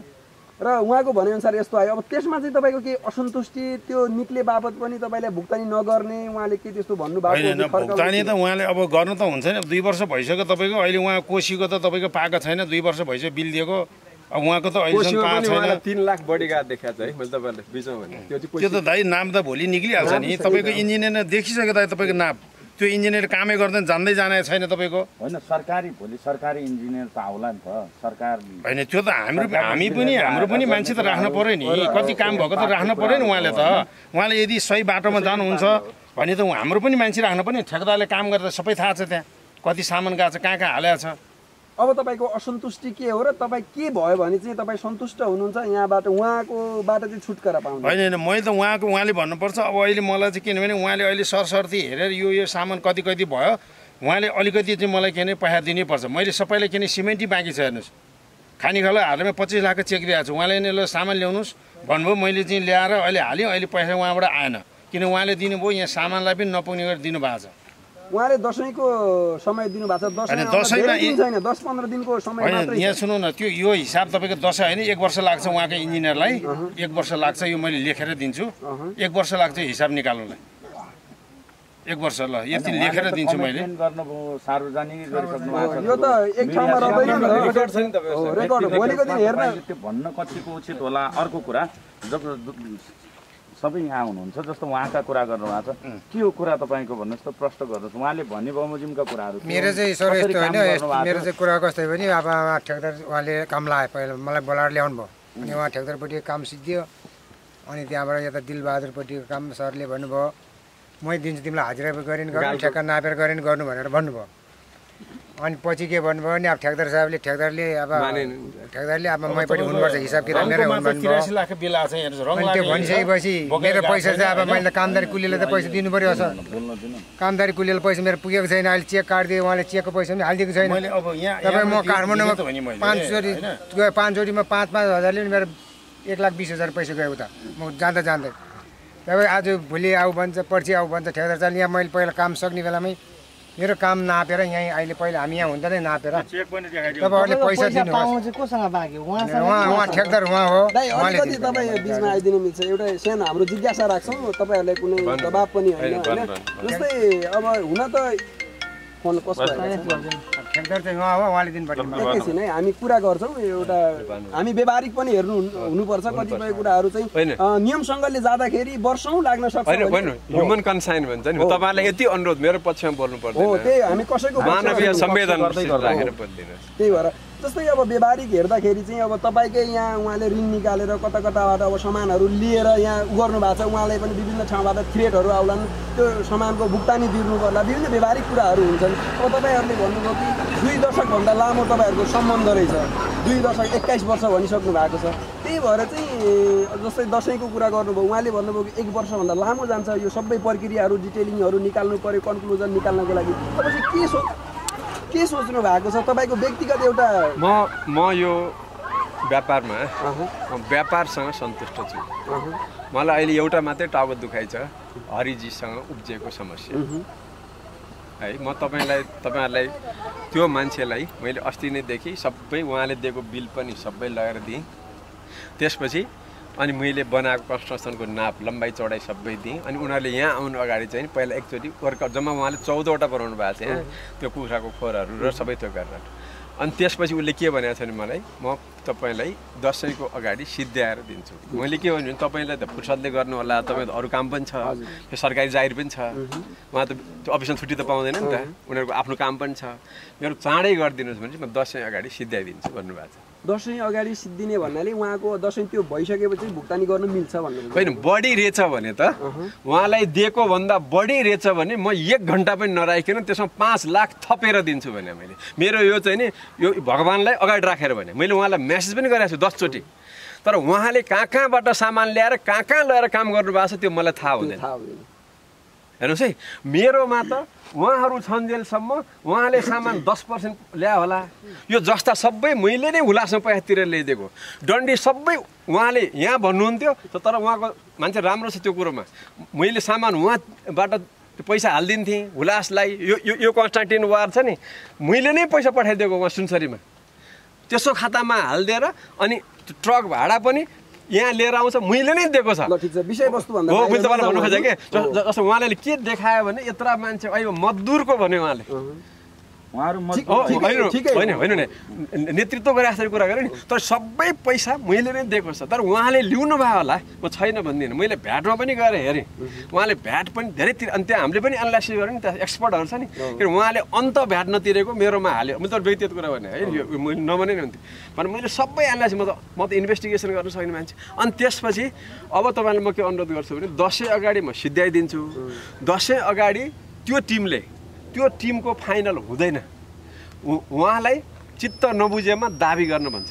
र उहाँको भनेअनुसार यस्तो आयो। अब त्यसमा चाहिँ तपाईँको केही असन्तुष्टि त्यो निक्ले बापत पनि तपाईँलाई भुक्तानी नगर्ने उहाँले के त्यस्तो भन्नुभएको भुक्तानी? त उहाँले अब गर्नु त हुन्छ नि। दुई वर्ष भइसक्यो तपाईँको। अहिले उहाँ कोसीको त तपाईँको पाएको छैन। दुई वर्ष भइसक्यो बिल दिएको। अब उहाँको त उहाँलाई तिन लाख बढी गएको देखाएको छ है। मैले तपाईँहरूले बिचमा भने। त्यो चाहिँ त्यो त दाइ नाम त भोलि निक्लिहाल्छ नि। तपाईँको इन्जिनियर देखिसक्यो दाइ तपाईँको नाम। त्यो इन्जिनियर कामै गर्दैन जान्दै जाने छैन तपाईँको। होइन सरकारी भोलि सरकारी इन्जिनियर त आउला नि त सरकार होइन त्यो त हाम्रो हामी पनि हाम्रो पनि मान्छे त राख्न पऱ्यो नि। कति काम भएको त राख्न पऱ्यो नि उहाँले त। उहाँले यदि सही बाटोमा जानुहुन्छ भने त हाम्रो पनि मान्छे राख्नु पनि ठेकदारले काम गरेर सबै थाहा छ त्यहाँ। कति सामान गएको छ कहाँ कहाँ हालेको छ। अब तपाईँको असन्तुष्टि के हो र तपाईँ के भयो भने चाहिँ तपाईँ सन्तुष्ट हुनुहुन्छ? यहाँबाट उहाँकोबाट चाहिँ छुटकारा पाउनु। होइन होइन मैले त उहाँको उहाँले भन्नुपर्छ। अब अहिले मलाई चाहिँ किनभने उहाँले अहिले सरसर्ती हेरेर यो यो सामान कति कति भयो। उहाँले अलिकति चाहिँ मलाई के भने पैसा दिनैपर्छ। मैले सबैलाई किन सिमेन्टै बाँकी छ हेर्नुहोस्। खानेखाला हालेमा पच्चिस लाखको चेक दिएको छु। उहाँले नि ल सामान ल्याउनुहोस्। भन्नुभयो मैले चाहिँ ल्याएर अहिले हालेँ अहिले पैसा उहाँबाट आएन। किन उहाँले दिनुभयो यहाँ सामानलाई पनि नपुग्ने गरेर दिनुभएको छ। उहाँले दसैँको समय दिनुभएको छ। दसैँ पन्ध्र दिनको समय यहाँ। सुन्नु न त्यो यो हिसाब तपाईँको दसैँ होइन एक वर्ष लाग्छ उहाँको इन्जिनियरलाई। एक वर्ष लाग्छ यो मैले लेखेर दिन्छु। एक वर्ष लाग्छ हिसाब निकाल्नुलाई। एक वर्ष ल यति लेखेर दिन्छु मैले। यो त एक ठाउँमा। रेकर्ड। भोलिको दिन हेर्न त्यो भन्न कतिको उचित होला अर्को कुरा जब सबै यहाँ हुनुहुन्छ जस्तो उहाँका कुरा गर्नुभएको छ। के हो कुरा तपाईँको भन्नुहोस् त प्रश्न गर्नुहोस्। उहाँले भन्ने बमोजिमका कुराहरू मेरो? चाहिँ सर यस्तो होइन मेरो? चाहिँ कुरा कस्तो भने अब ठेकदार उहाँले काम लगायो पहिला मलाई बोलाएर ल्याउनु भयो। अनि उहाँ ठेकदारपट्टि काम सिद्धियो अनि त्यहाँबाट यता दिलबहादुरपट्टिको काम सरले भन्नुभयो मै दिन्छु तिमीलाई हाजिरा गरिन् गर्नु ठेक्का नापेर गरिन् गर्नु भनेर भन्नुभयो। अनि पछि के भन्नुभयो भने अब ठेकदार साहबले ठेकदारले अब। ठेकदारले अब मैपट्टि हुनुपर्छ हिसाब किताब मेरै अनि त्यो। भनिसकेपछि मेरो पैसा चाहिँ अब? मैले त कामदारी कुलीले त पैसा दिनु पऱ्यो सर कामदारी कुलीले पैसा मेरो पुगेको छैन अहिले चेक काटिदियो उहाँले चेकको पैसा पनि हालिदिएको छैन मैले अब यहाँ तपाईँ म काठमाडौँमा पाँचचोटि? गयो पाँचचोटिमा पाँच पाँच हजारले नि मेरो एक लाख बिस हजार पैसा गयो उता म जाँदा जाँदै तपाईँ आज भोलि आऊ भन्छ पर्सि आऊ भन्छ ठेकेदार चाहिँ यहाँ मैले पहिला काम सक्ने बेलामै मेरो काम नापेर यहीँ अहिले पहिला हामी यहाँ हुँदा नै नापेर चेक पनि देखाइदियो तपाईँहरूले पैसा दिनुहोस्। उहाँ ठेकदार उहाँ हो। अलिकति दिनु। तपाईँ बिचमा आइदिनु मिल्छ। एउटा सानो हाम्रो जिज्ञासा राख्छौँ। तपाईँहरूलाई कुनै दबाब पनि होइन होइन। जस्तै अब हुन त फोन कसको ठेकदार चाहिँ हो उहाँले दिनुपर्छ एकैछिन है हामी कुरा गर्छौँ एउटा हामी व्यवहारिक पनि हेर्नु हुनु- हुनुपर्छ कतिपय कुराहरू चाहिँ नियमसँगले जाँदाखेरि वर्षौँ लाग्न सक्छ। होइन ह्युमन कन्साइन भन्छ नि। तपाईँहरूलाई यति अनुरोध मेरो पक्षमा बोल्नु हो पर्दैन त्यही हामी कसैको मानवीय संवेदनशील राखेर त्यही भएर जस्तै अब व्यावहारिक हेर्दाखेरि चाहिँ अब तपाईँकै यहाँ उहाँले ऋण निकालेर कता कताबाट अब सामानहरू लिएर यहाँ गर्नु भएको छ उहाँलाई पनि विभिन्न ठाउँबाट थ्रेटहरू आउलान्। त्यो सामानको भुक्तानी तिर्नु पर्ला विभिन्न व्यावहारिक कुराहरू हुन्छन्। अब तपाईँहरूले भन्नुभयो कि दुई दशकभन्दा लामो तपाईँहरूको सम्बन्ध रहेछ। दुई दशक एक्काइस वर्ष भनिसक्नु भएको छ। त्यही भएर चाहिँ जस्तै दसैँको कुरा गर्नुभयो उहाँले भन्नुभयो कि एक वर्षभन्दा लामो जान्छ। यो सबै प्रक्रियाहरू डिटेलिङहरू निकाल्नु पऱ्यो कन्क्लुजन निकाल्नको लागि। तपाईँ चाहिँ के सो के सोच्नु भएको छ? तपाईँको व्यक्तिगत एउटा म म यो व्यापारमा व्यापारसँग सन्तुष्ट छु। मलाई अहिले एउटा मात्रै टाउको दुखाइ छ हरिजीसँग उब्जिएको समस्या। है म तपाईँलाई तपाईँहरूलाई त्यो मान्छेलाई मैले अस्ति नैदेखि सबै उहाँले दिएको बिल पनि सबै लगाएर दिएँ। त्यसपछि अनि मैले बनाएको कन्स्ट्रक्सनको नाप लम्बाइ चौडाइ सबै दिएँ। अनि उनीहरूले यहाँ आउनु अगाडि चाहिँ पहिला एकचोटि वर्कआउट जम्मा उहाँले चौधवटा बनाउनु भएको छ यहाँ त्यो कुखुराको खोरहरू र सबै त्यो गरेर। अनि त्यसपछि उसले के भनेको छ भने मलाई म तपाईँलाई दसैँको अगाडि सिद्ध्याएर दिन्छु। मैले के भने तपाईँलाई त फुर्सदले गर्नु होला तपाईँको अरू काम पनि छ यो सरकारी जागिर पनि छ। उहाँ त त्यो अफिसमा छुट्टी त पाउँदैन नि त। उनीहरूको आफ्नो काम पनि छ। मेरो चाँडै गरिदिनुहोस् भने चाहिँ म दसैँ अगाडि सिद्ध्याइदिन्छु भन्नुभएको छ। दसैँ अगाडि सिद्धिने भन्नाले उहाँको दसैँ त्यो भइसकेपछि भुक्तानी गर्नु मिल्छ भन्नु होइन बढी रहेछ भने त उहाँलाई दिएको भन्दा बढी रहेछ भने म एक घन्टा पनि नराखिकन त्यसमा पाँच लाख थपेर दिन्छु भने मैले। मेरो यो चाहिँ नि यो भगवान्लाई अगाडि राखेर भने। मैले उहाँलाई मेसेज पनि गरेको छु दसचोटि। तर उहाँले कहाँ कहाँबाट सामान ल्याएर कहाँ कहाँ लगेर काम गर्नुभएको छ त्यो मलाई थाहा हुँदैन। थाहा हुँदैन। हेर्नुहोस् है मेरोमा त उहाँहरू छन्जेलसम्म उहाँले सामान दस पर्सेन्ट ल्यायो होला। यो जस्ता सबै मैले नै हुलासमा पैसातिर ल्याइदिएको। डन्डी सबै उहाँले यहाँ भन्नुहुन्थ्यो तर उहाँको मान्छे राम्रो छ त्यो कुरोमा। मैले सामान उहाँबाट पैसा हालिदिन्थेँ हुलासलाई। यो यो यो कन्स्टान्टिन वार छ नि मैले नै पैसा पठाइदिएको उहाँ सुनसरीमा। त्यसो खातामा हालिदिएर अनि ट्रक भाडा पनि यहाँ लिएर आउँछ। मैले नै दिएको छ। विषयवस्तु हो मैले तपाईँलाई भन्नु खोजेँ कि? जस्तो उहाँले के देखायो भने यत्र मान्छे अहिले मजदुरको भन्यो उहाँले उहाँहरू ठिक- हो ठिकै- होइन। होइन होइन नि नेतृत्व गरे जसरी कुरा गरेँ नि। तर सबै पैसा मैले नै दिएको छ। तर उहाँले ल्याउनु भयो होला। म छैन भन्दिनँ। मैले भ्याटमा पनि गएर हेरेँ। उहाँले भ्याट पनि धेरै तिर अनि त्यहाँ हामीले पनि एनालाइसिस गऱ्यौँ नि त्यहाँ एक्सपर्टहरू छ नि। किन उहाँले अन्त भ्याट नतिरेको मेरोमा हाल्यो। मैले त व्यक्तिगत कुरा भने है यो यो मैले नभने नि हुन्थ्यो भने मैले सबै एनालाइसिस म त म त इन्भेस्टिगेसन गर्न सक्ने मान्छे। अनि त्यसपछि अब तपाईँलाई म के अनुरोध गर्छु भने दसैँ अगाडि म सिद्ध्याइदिन्छु। दसैँ अगाडि त्यो टिमले त्यो टिमको फाइनल हुँदैन। उहाँलाई चित्त नबुझेमा दाबी गर्न भन्छ।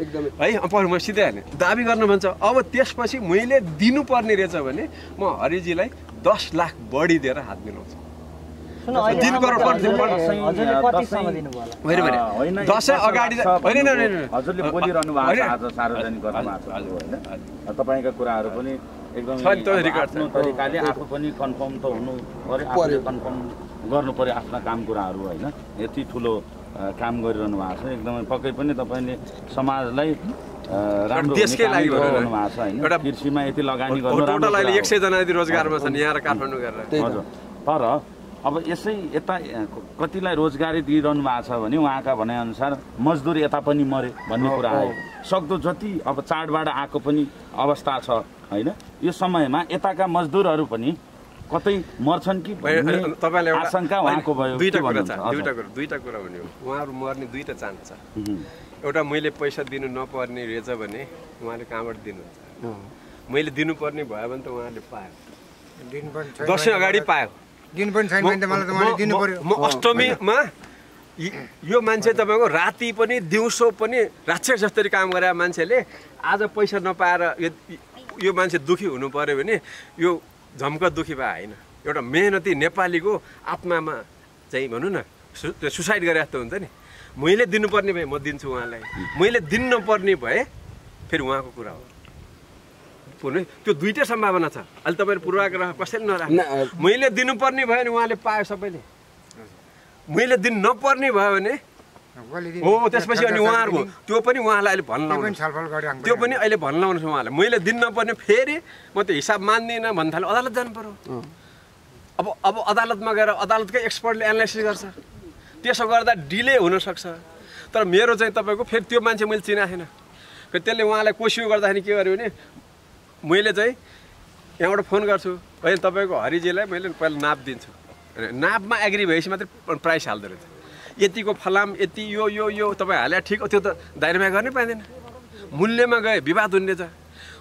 एकदमै। है अब म सिधै हालेँ। दाबी गर्न भन्छ। अब त्यसपछि मैले दिनुपर्ने रहेछ भने म हरिजीलाई दस लाख बढी दिएर हात मिलाउँछु। दसैँ- अगाडि। हजुरले बोलिरहनु भएको छ सार्वजनिक गर्नुभएको छ। तपाईँका कुराहरू पनि एकदम तरिकाले आफू पनि कन्फर्म त हुनु पर्यो आफूले कन्फर्म गर्नु पर्यो आफ्ना काम कुराहरू होइन? यति ठुलो काम गरिरहनु भएको छ। एकदमै पक्कै पनि तपाईँले समाजलाई राम्रो हुने देशकै कामै लागि भनेर। गरिरहनु भएको छ होइन? एउटा- कृषिमा यति लगानी गर्नु एक। सयजना यदि रोजगारमा छन् यहाँ र काठमाडौँ गरेर। तर अब यसै यता कतिलाई रोजगारी दिइरहनु भएको छ भने उहाँका भनाइअनुसार मजदुर यता पनि मरे भन्ने कुरा आयो। सक्दो जति अब चाडबाड आएको पनि अवस्था छ होइन? यो समयमा यताका मजदुरहरू पनि कतै मर्छन् कि भन्ने तपाईँलाई एउटा- आशंका उहाँको भयो। दुईवटा कुरा छ भन्नुहुन्छ? दुईवटा हजुर। कुरा दुईवटा कुरा भन्यो उहाँहरू मर्ने दुईवटा चान्स छ। एउटा मैले पैसा दिनु नपर्ने रहेछ भने उहाँले कहाँबाट दिनुहुन्छ? मैले दिनुपर्ने भयो भने त उहाँले पायो। दिन पनि छैन दसैँ अगाडि पायो। दिन पनि छैन भने त मलाई त उहाँले दिनु पर्यो म अष्टमीमा यी- मान्छे तपाईँको राति पनि दिउँसो पनि राक्षस जस्तरी काम गरे मान्छेले आज पैसा नपाएर यो यो मान्छे दुखी हुनु पऱ्यो भने यो झम्क दुखी भए होइन। एउटा मेहनती नेपालीको आत्मामा चाहिँ भनौँ न सु त्यो सुसाइड गरे जस्तो हुन्छ नि। मैले दिनुपर्ने भए म दिन्छु उहाँलाई। मैले दिन नपर्ने भए फेरि उहाँको कुरा हो। पुरै त्यो दुइटै सम्भावना छ। अहिले तपाईँले पूर्वाग्रह कसैले नराख्नु। मैले दिनुपर्ने भयो भने उहाँले पायो सबैले। मैले दिन नपर्ने भयो भने? हो त्यसपछि अनि उहाँहरूको त्यो पनि उहाँलाई अहिले भन्न लाउनु त्यो पनि अहिले भन्न लाउनु छ उहाँलाई मैले दिन नपर्ने फेरि म त्यो हिसाब मान्दिनँ भन्नु थाल्यो अदालत जानु पर्यो। अब अब अदालतमा गएर अदालतकै एक्सपर्टले एनालाइसिस गर्छ। त्यसो गर्दा डिले हुनसक्छ। तर मेरो चाहिँ तपाईँको फेरि त्यो मान्छे मैले फेरि त्यसले उहाँलाई कोसियो गर्दाखेरि के गर्यो भने मैले चाहिँ यहाँबाट फोन गर्छु होइन तपाईँको हरिजीलाई मैले पहिला नाप दिन्छु। नापमा एग्री भएपछि मात्रै प्राइस हाल्दो रहेछ। यतिको फलाम यति यो यो यो तपाईँ हाले ठिक त्यो त दाइरमा गर्नै पाइँदैन। मूल्यमा गए विवाद हुने रहेछ।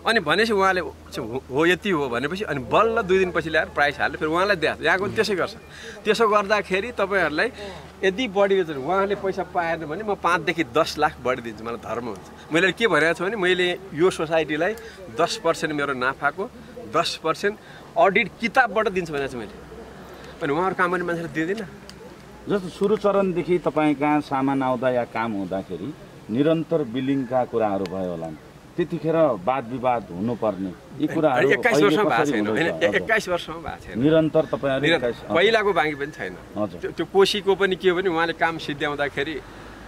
अनि भनेपछि उहाँले हो- यति हो भनेपछि अनि बल्ल दुई दिनपछि ल्याएर प्राइस हाल्यो फेरि उहाँलाई दिएको यहाँको त्यसै गर्छ। त्यसो गर्दाखेरि तपाईँहरूलाई यदि बढी बेच्छ भने उहाँले पैसा पाएन भने म पाँचदेखि दस लाख बढी दिन्छु। मलाई धर्म हुन्छ। मैले के भनेको छु भने मैले यो सोसाइटीलाई दस पर्सेन्ट मेरो नाफाको दस पर्सेन्ट अडिट किताबबाट दिन्छु भनेको छु मैले। अनि उहाँहरू काम गर्ने मान्छेले दिँदैन। जस्तो सुरु चरणदेखि तपाईँ कहाँ सामान आउँदा या काम हुँदाखेरि निरन्तर बिलिङका कुराहरू भयो होला त्यतिखेर वाद विवाद हुनुपर्ने यी कुराहरू एक्काइस वर्षमा भएको छैन। एक्काइस वर्षमा भएको छैन निरन्तर तपाईँहरू। पहिलाको बाँकी पनि छैन हजुर। त्यो कोसीको पनि के हो भने उहाँले काम सिद्ध्याउँदाखेरि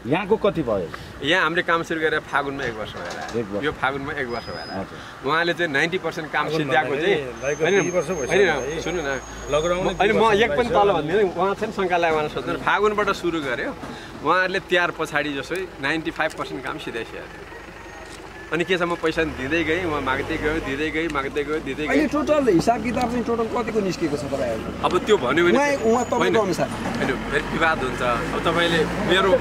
यहाँको कति भयो यहाँ हामीले काम सुरु गरेर फागुनमा एक वर्ष भएर एक वर्ष। आयो। यो फागुनमा एक वर्ष भएर। उहाँले चाहिँ नाइन्टी पर्सेन्ट काम सिद्ध्याएको चाहिँ। सुन्नु न अहिले म एक पनि तल भन्दिनँ उहाँ चाहिँ शङ्कालाई उहाँले सोध्नु फागुनबाट सुरु गऱ्यो उहाँहरूले तिहार पछाडि जसै नाइन्टी फाइभ पर्सेन्ट काम सिधाइसकेको थियो अनि के छ म पैसा दिँदै गएँ उहाँ माग्दै गयो दिँदै गएँ माग्दै गयो दिँदै गएँ। टोटल हिसाब किताब चाहिँ टोटल कतिको निस्केको छ तपाईँहरूको अब त्यो भन्यो भने उहाँ उहाँ तपाईँको होइन, अनुसार होइन फेरि विवाद हुन्छ। अब तपाईँले मेरो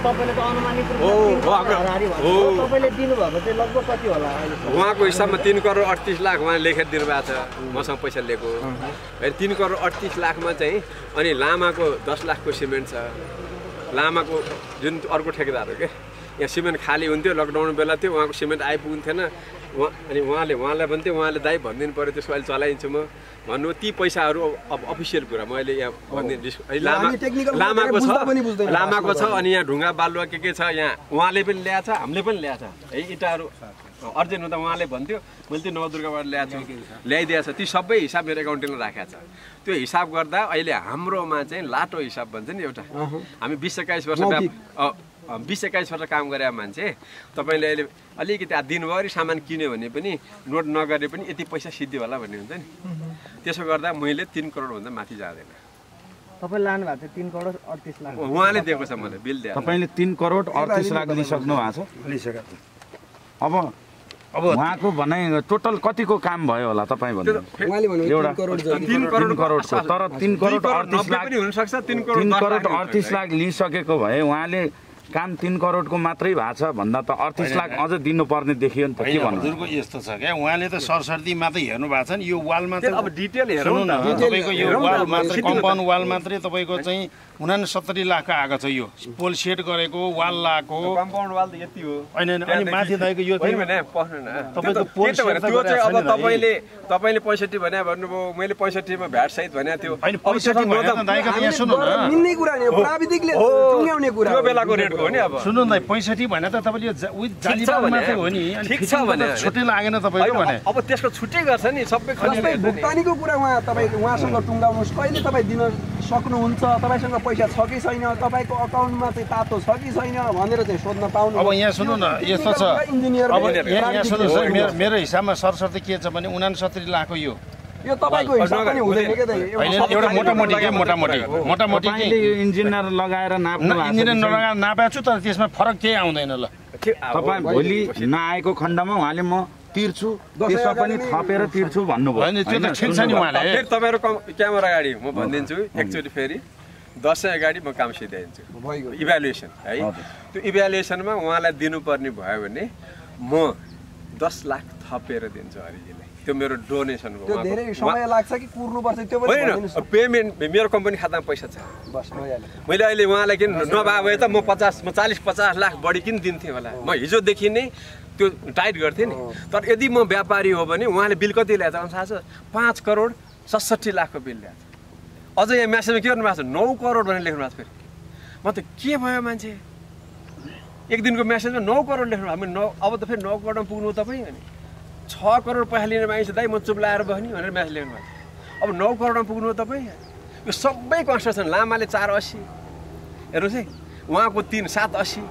उहाँको हिसाबमा तिन करोड अडतिस लाख उहाँले लेखेर दिनुभएको छ। मसँग पैसा लिएको। होइन तिन करोड अडतिस लाखमा चाहिँ अनि लामाको दस लाखको सिमेन्ट छ। लामाको जुन अर्को ठेकेदार हो क्या यहाँ सिमेन्ट खाली हुन्थ्यो लकडाउन बेला थियो उहाँको सिमेन्ट आइपुग्थेन। उहाँ अनि उहाँले उहाँलाई भन्थ्यो उहाँले दाइ भनिदिनु पऱ्यो त्यसको अहिले चलाइदिन्छु म। भन्नु ती पैसाहरू अब अफिसियल कुरा मैले यहाँ भनिदिनु डिस्क- अहिले लामा लामाको छ। लामाको छ अनि यहाँ ढुङ्गा बालुवा के के छ यहाँ उहाँले पनि ल्याएछ हामीले पनि ल्याएछ। है इँटाहरू अर्जेन्ट हुँदा उहाँले भन्थ्यो मैले त्यो नवदुर्गाबाट ल्याएको छु। ल्याइदिएको छ। ती सबै हिसाब मेरो एकाउन्टिङमा राखेको छ। त्यो हिसाब गर्दा अहिले हाम्रोमा चाहिँ लाटो हिसाब भन्छ नि एउटा। हामी बिस एक्काइस वर्ष बिस एक्काइस वर्ष काम गरे मान्छे तपाईँले अहिले अलिकति दिनभरि सामान किन्यो भने पनि नोट नगरे पनि यति पैसा सिद्धि होला भन्ने हुन्छ नि। त्यसो गर्दा मैले तिन करोडभन्दा माथि जाँदैन। तपाईँ लानु भएको थियो तिन करोड अडतिस लाख। उहाँले दिएको छ मलाई बिल दिएर। तपाईँले तिन करोड अडतिस लाख लिइसक्नु भएको छ। लिइसकेको छु। अब अब उहाँको भनाइ टोटल कतिको काम भयो होला तपाईँ भन्नु? एउटा। तिन करोड करोडको तर तिन करोड अडतिस लाख पनि हुनसक्छ तिन करोड अडतिस लाख लिइसकेको भए उहाँले काम तिन करोडको मात्रै भएको छ भन्दा त अडतिस लाख अझ दिनुपर्ने देखियो नि त के भन्नु? हजुरको यस्तो छ क्या उहाँले त सरसर्ती मात्रै हेर्नु भएको छ नि यो वालमा त्यो अब डिटेल हेरौँ न। तपाईँको यो वाल मात्रै कम्पाउन्ड वाल मात्रै तपाईँको चाहिँ उनासत्तरी लाखको आएको छ यो। पोल सेट गरेको वाल लगाएको कम्पाउन्ड वाल त यति हो। होइन होइन, अनि माथि तपाईँको यो पोल त्यो चाहिँ अब। तपाईँले तपाईँले पैँसठी भने भन्नुभयो मैले पैँसठीमा भ्याट सहित भने त्यो। बेलाको रेटको हो नि अब। सुन्नु न पैँसठी भने त तपाईँले जाली मात्रै हो नि। ठिक छ भने। छुट्टै लागेन तपाईँको भने। अब त्यसको छुट्टै गर्छ नि सबै। भुक्तानीको कुरा उहाँ तपाईँ उहाँसँग टुङ्गाउनुहोस्। कहिले तपाईँ दिन सक्नुहुन्छ तपाईँसँग पैसा छ कि छैन तपाईँको अकाउन्टमा चाहिँ तातो छ कि छैन भनेर चाहिँ सोध्न पाउनु अब यहाँ सुन्नु न यस्तो छ इन्जिनियर अब यहाँ सुन्नुहोस् मेरो मेरो हिसाबमा सरसर्ती के छ भने उनासत्तरी लाखको यो। यो तपाईँको हुँदैन त? होइन एउटा मोटामोटी के मोटामोटी मोटामोटी के? इन्जिनियर लगाएर नाप्नु इन्जिनियर कि छैन? नलगा नापेको छु तर त्यसमा फरक केही आउँदैन ल। तपाईँ भोलि नआएको खण्डमा उहाँले म तिर्छु। त्यसमा पनि थपेर तिर्छु भन्नुभयो। होइन त्यो त होइन, ठिक छ नि सुन्नुभयो। उहाँले फेरि तपाईँहरू कम- क्यामेरा अगाडि म भनिदिन्छु एकचोटि फेरि। दसैँ अगाडि म काम सिधाइदिन्छु। इभ्यालुएसन है। त्यो इभ्यालुएसनमा उहाँलाई दिनुपर्ने भयो भने म दस लाख थपेर दिन्छु हरिजीलाई। त्यो मेरो डोनेसन हो त्यो उहाँको। धेरै समय लाग्छ कि कुर्नुपर्छ? त्यो पनि होइन पेमेन्ट मेरो कम्पनी खातामा पैसा छ। मैले अहिले उहाँलाई किन नभए भए त म पचास म चालिस पचास लाख बढी किन दिन्थेँ होला? म हिजोदेखि नै त्यो टाइट गर्थेँ नि। तर यदि म व्यापारी हो भने उहाँले बिल कति ल्याएको छ? थाहा छ पाँच करोड सडसठी लाखको बिल ल्याएको अझ यहाँ म्यासेजमा के गर्नु भएको छ? नौ करोड भनेर लेख्नु भएको छ फेरि। म त के भयो मान्छे? एक दिनको म्यासेजमा नौ करोड लेख्नु हामी नौ अब त फेरि नौ करोडमा पुग्नु तपाईँ अनि छ करोड पैसा लिने मान्छे दाइ म चुप लाएर बस्ने भनेर म्यासेज लेख्नु भएको अब नौ करोडमा पुग्नु हो तपाईँ यो सबै कन्स्ट्रक्सन लामाले चार अस्सी हेर्नुहोस् है उहाँको तिन सात अस्सी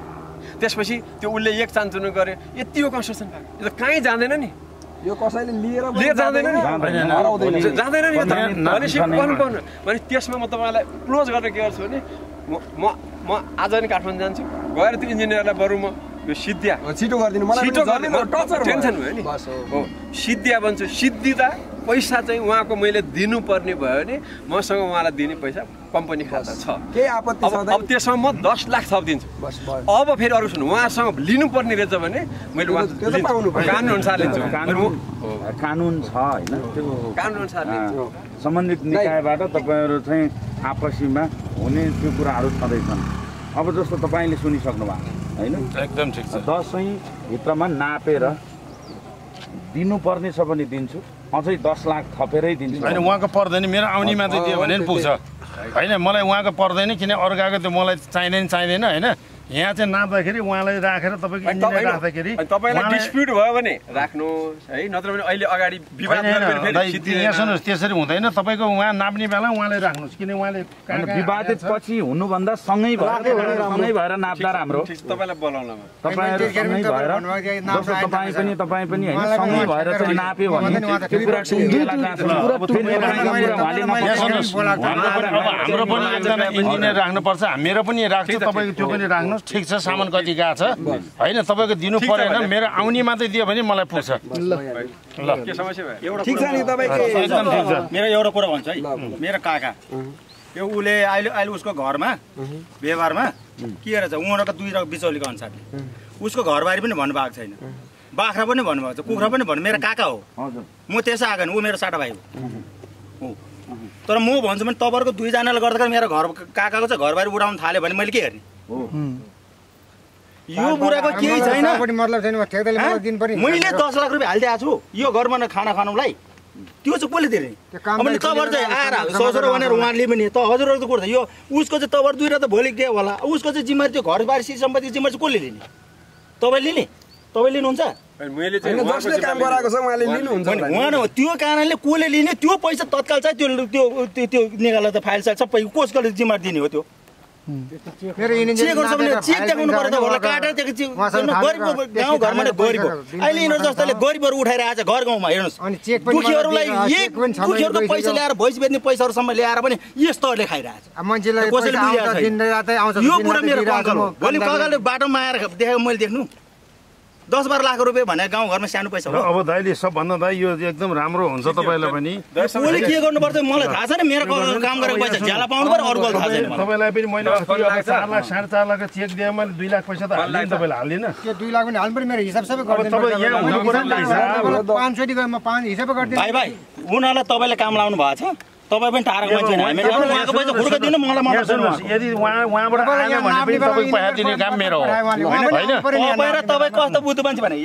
त्यसपछि त्यो उसले एक चान्चुनु गऱ्यो यति हो कन्स्ट्रक्सन। यो त कहीँ जाँदैन नि। यो कसैले लिएर लिएर जाँदैन नि। जाँदैन। नि भनेपछि गर्नु पर्नु भने त्यसमा म तपाईँलाई क्लोज गरेर के गर्छु भने म म म आज नि काठमाडौँ जान्छु। गएर त्यो इन्जिनियरलाई बरु म। यो सिद्धिया। छिटो गरिदिनु। मलाई। टेन्सन भयो। नि। हो। सिद्धिया भन्छु। सिद्धिँदा पैसा चाहिँ उहाँको मैले दिनुपर्ने भयो भने मसँग उहाँलाई दिने पैसा कम्पनी खाता छ। केही आपत्ति अब त्यसमा म दस लाख थपिदिन्छु अब फेरि अरू सुन्नु उहाँसँग लिनुपर्ने रहेछ भने मैले। कानुन अनुसार लिन्छु। कानुन कानुन छ होइन? त्यो कानुन अनुसार लिन्छु। सम्बन्धित निकायबाट तपाईँहरू चाहिँ आपसीमा हुने त्यो कुराहरू छँदैछन्। अब जस्तो तपाईँले सुनिसक्नु भएको होइन? एकदम ठिक छ। दसैँभित्रमा नापेर दिनुपर्ने छ भने दिन्छु। अझै दस लाख थपेरै दिन्छु। होइन उहाँको पर्दैन मेरो आउने मात्रै दियो भने नि पुग्छ। होइन मलाई उहाँको पर्दैन किन अर्काको त्यो मलाई चाहिँदैन चाहिँदैन होइन? यहाँ चाहिँ नाप्दाखेरि उहाँलाई राखेर तपाईँको इन्जिनियर राख्दाखेरि अनि तपाईँलाई डिस्प्युट भयो भने राख्नुहोस् है नत्र भने अहिले अगाडि विवाद। यहाँ सुन्नुहोस् त्यसरी हुँदैन। तपाईँको उहाँ नाप्ने बेला उहाँलाई राख्नुहोस् किन उहाँले विवादित? पछि हुनुभन्दा सँगै भएर सँगै भएर नाप्दा राम्रो। तपाईँलाई बोलाउँला म। तपाईँहरू सँगै भएर जस्तो तपाईँ पनि तपाईँ पनि होइन सँगै भएर चाहिँ नाप्यो भने त्यो कुरा उहाँले हाम्रो पनि एकजना इन्जिनियर राख्नुपर्छ मेरो पनि राख्छु तपाईँको त्यो पनि राख्नुहोस्। ठिक छ सामान कति गएको छ। होइन तपाईँको दिनु परेन। मेरो आउने मात्रै दियो भने मलाई पुग्छ। ल। के समस्या भयो? ठिक छ नि तपाईँको एकदम ठिक छ। मेरो एउटा कुरा भन्छु है। मेरो काका यो उसले अहिले अहिले उसको घरमा व्यवहारमा के रहेछ उनीहरूको दुई बिचौलीको अनुसारले उसको घरबारी पनि भन्नुभएको छैन। बाख्रा पनि भन्नुभएको छ। कुखुरा पनि भन्नु मेरो काका हो। हजुर। म त्यसै आएको ऊ मेरो साटा भाइ हो। हो तर म भन्छु भने तपाईँहरूको दुईजनाले गर्दाखेरि मेरो घर काकाको चाहिँ घरबारी उडाउनु थाल्यो भने मैले के हेर्ने यो बुढाको केही छैन। पनि मतलब छैन मैले दस लाख रुपियाँ हालिदिएको छु। यो घरमा न खाना खानुलाई। त्यो चाहिँ कसले दिने? नि तपाईँहरू चाहिँ आएर ससुरो भनेर उहाँले पनि त हजुरहरूको कुरो त यो उसको चाहिँ तपाईँहरू दुई त भोलि के होला। उसको चाहिँ जिम्मेवारी त्यो घरबारी श्री सम्पत्ति जिम्मेवारी चाहिँ कसले लिने? तपाईँ लिने? तपाईँ लिनुहुन्छ? मैले। उहाँ त्यो कारणले कसले लिने? त्यो पैसा तत्काल चाहिँ त्यो त्यो त्यो निकालेर त फाइल साइल सबै कसको जिम्मेवारी दिने हो त्यो। चेक गर्छ भने चेक देखाउनु पर्यो काटेर त्यो चेक गरिबको गाउँ घरमा गरिब। अहिले यिनीहरू जस्तोले गरिबहरू उठाएर आएछ घर गाउँमा हेर्नुहोस्। अनि चेक पनि दुखीहरूलाई छ दुखीहरूको पैसा। ल्याएर भैँस बेच्ने पैसाहरूसम्म ल्याएर पनि यस्तोहरूले खाइरहेछ। कसैले बुझिरहेको आउँछ यो कुरा मेरो भोलि कङ्कालले बाटोमा आएर देखेको मैले देख्नु। दस बाह्र लाख रुपियाँ भने गाउँघरमा सानो पैसा हो। अब दाइले सबभन्दा दाइ यो एकदम राम्रो हुन्छ तपाईँलाई पनि। कसले के गर्नुपर्छ मलाई थाहा छैन मेरो काम गरेको पैसा ज्याला पाउनु पर्यो अरूको थाहा छैन। तपाईँलाई पनि मैले। चार लाख साढे चार लाखको चेक दिएँ मैले दुई लाख पैसा त हालिदिएँ तपाईँलाई हालिदिनँ त्यो दुई लाख पनि हाल्नु पर्यो मेरो हिसाब सबै गरिदिनु। पाँच सय म पाँच हिसाबै गरिदिनु भाइ भाइ उनीहरूलाई तपाईँले काम लाउनु भएको छ? तपाईँ पनि टाढाको मान्छे उहाँको पैसा हुर्का दिनु मलाई उहाँको। यदि उहाँ उहाँबाट आएन भने पनि तपाईँ पैसा दिने काम मेरो हो। होइन? तपाईँ र तपाईँ कस्तो बुद्धु मान्छे भने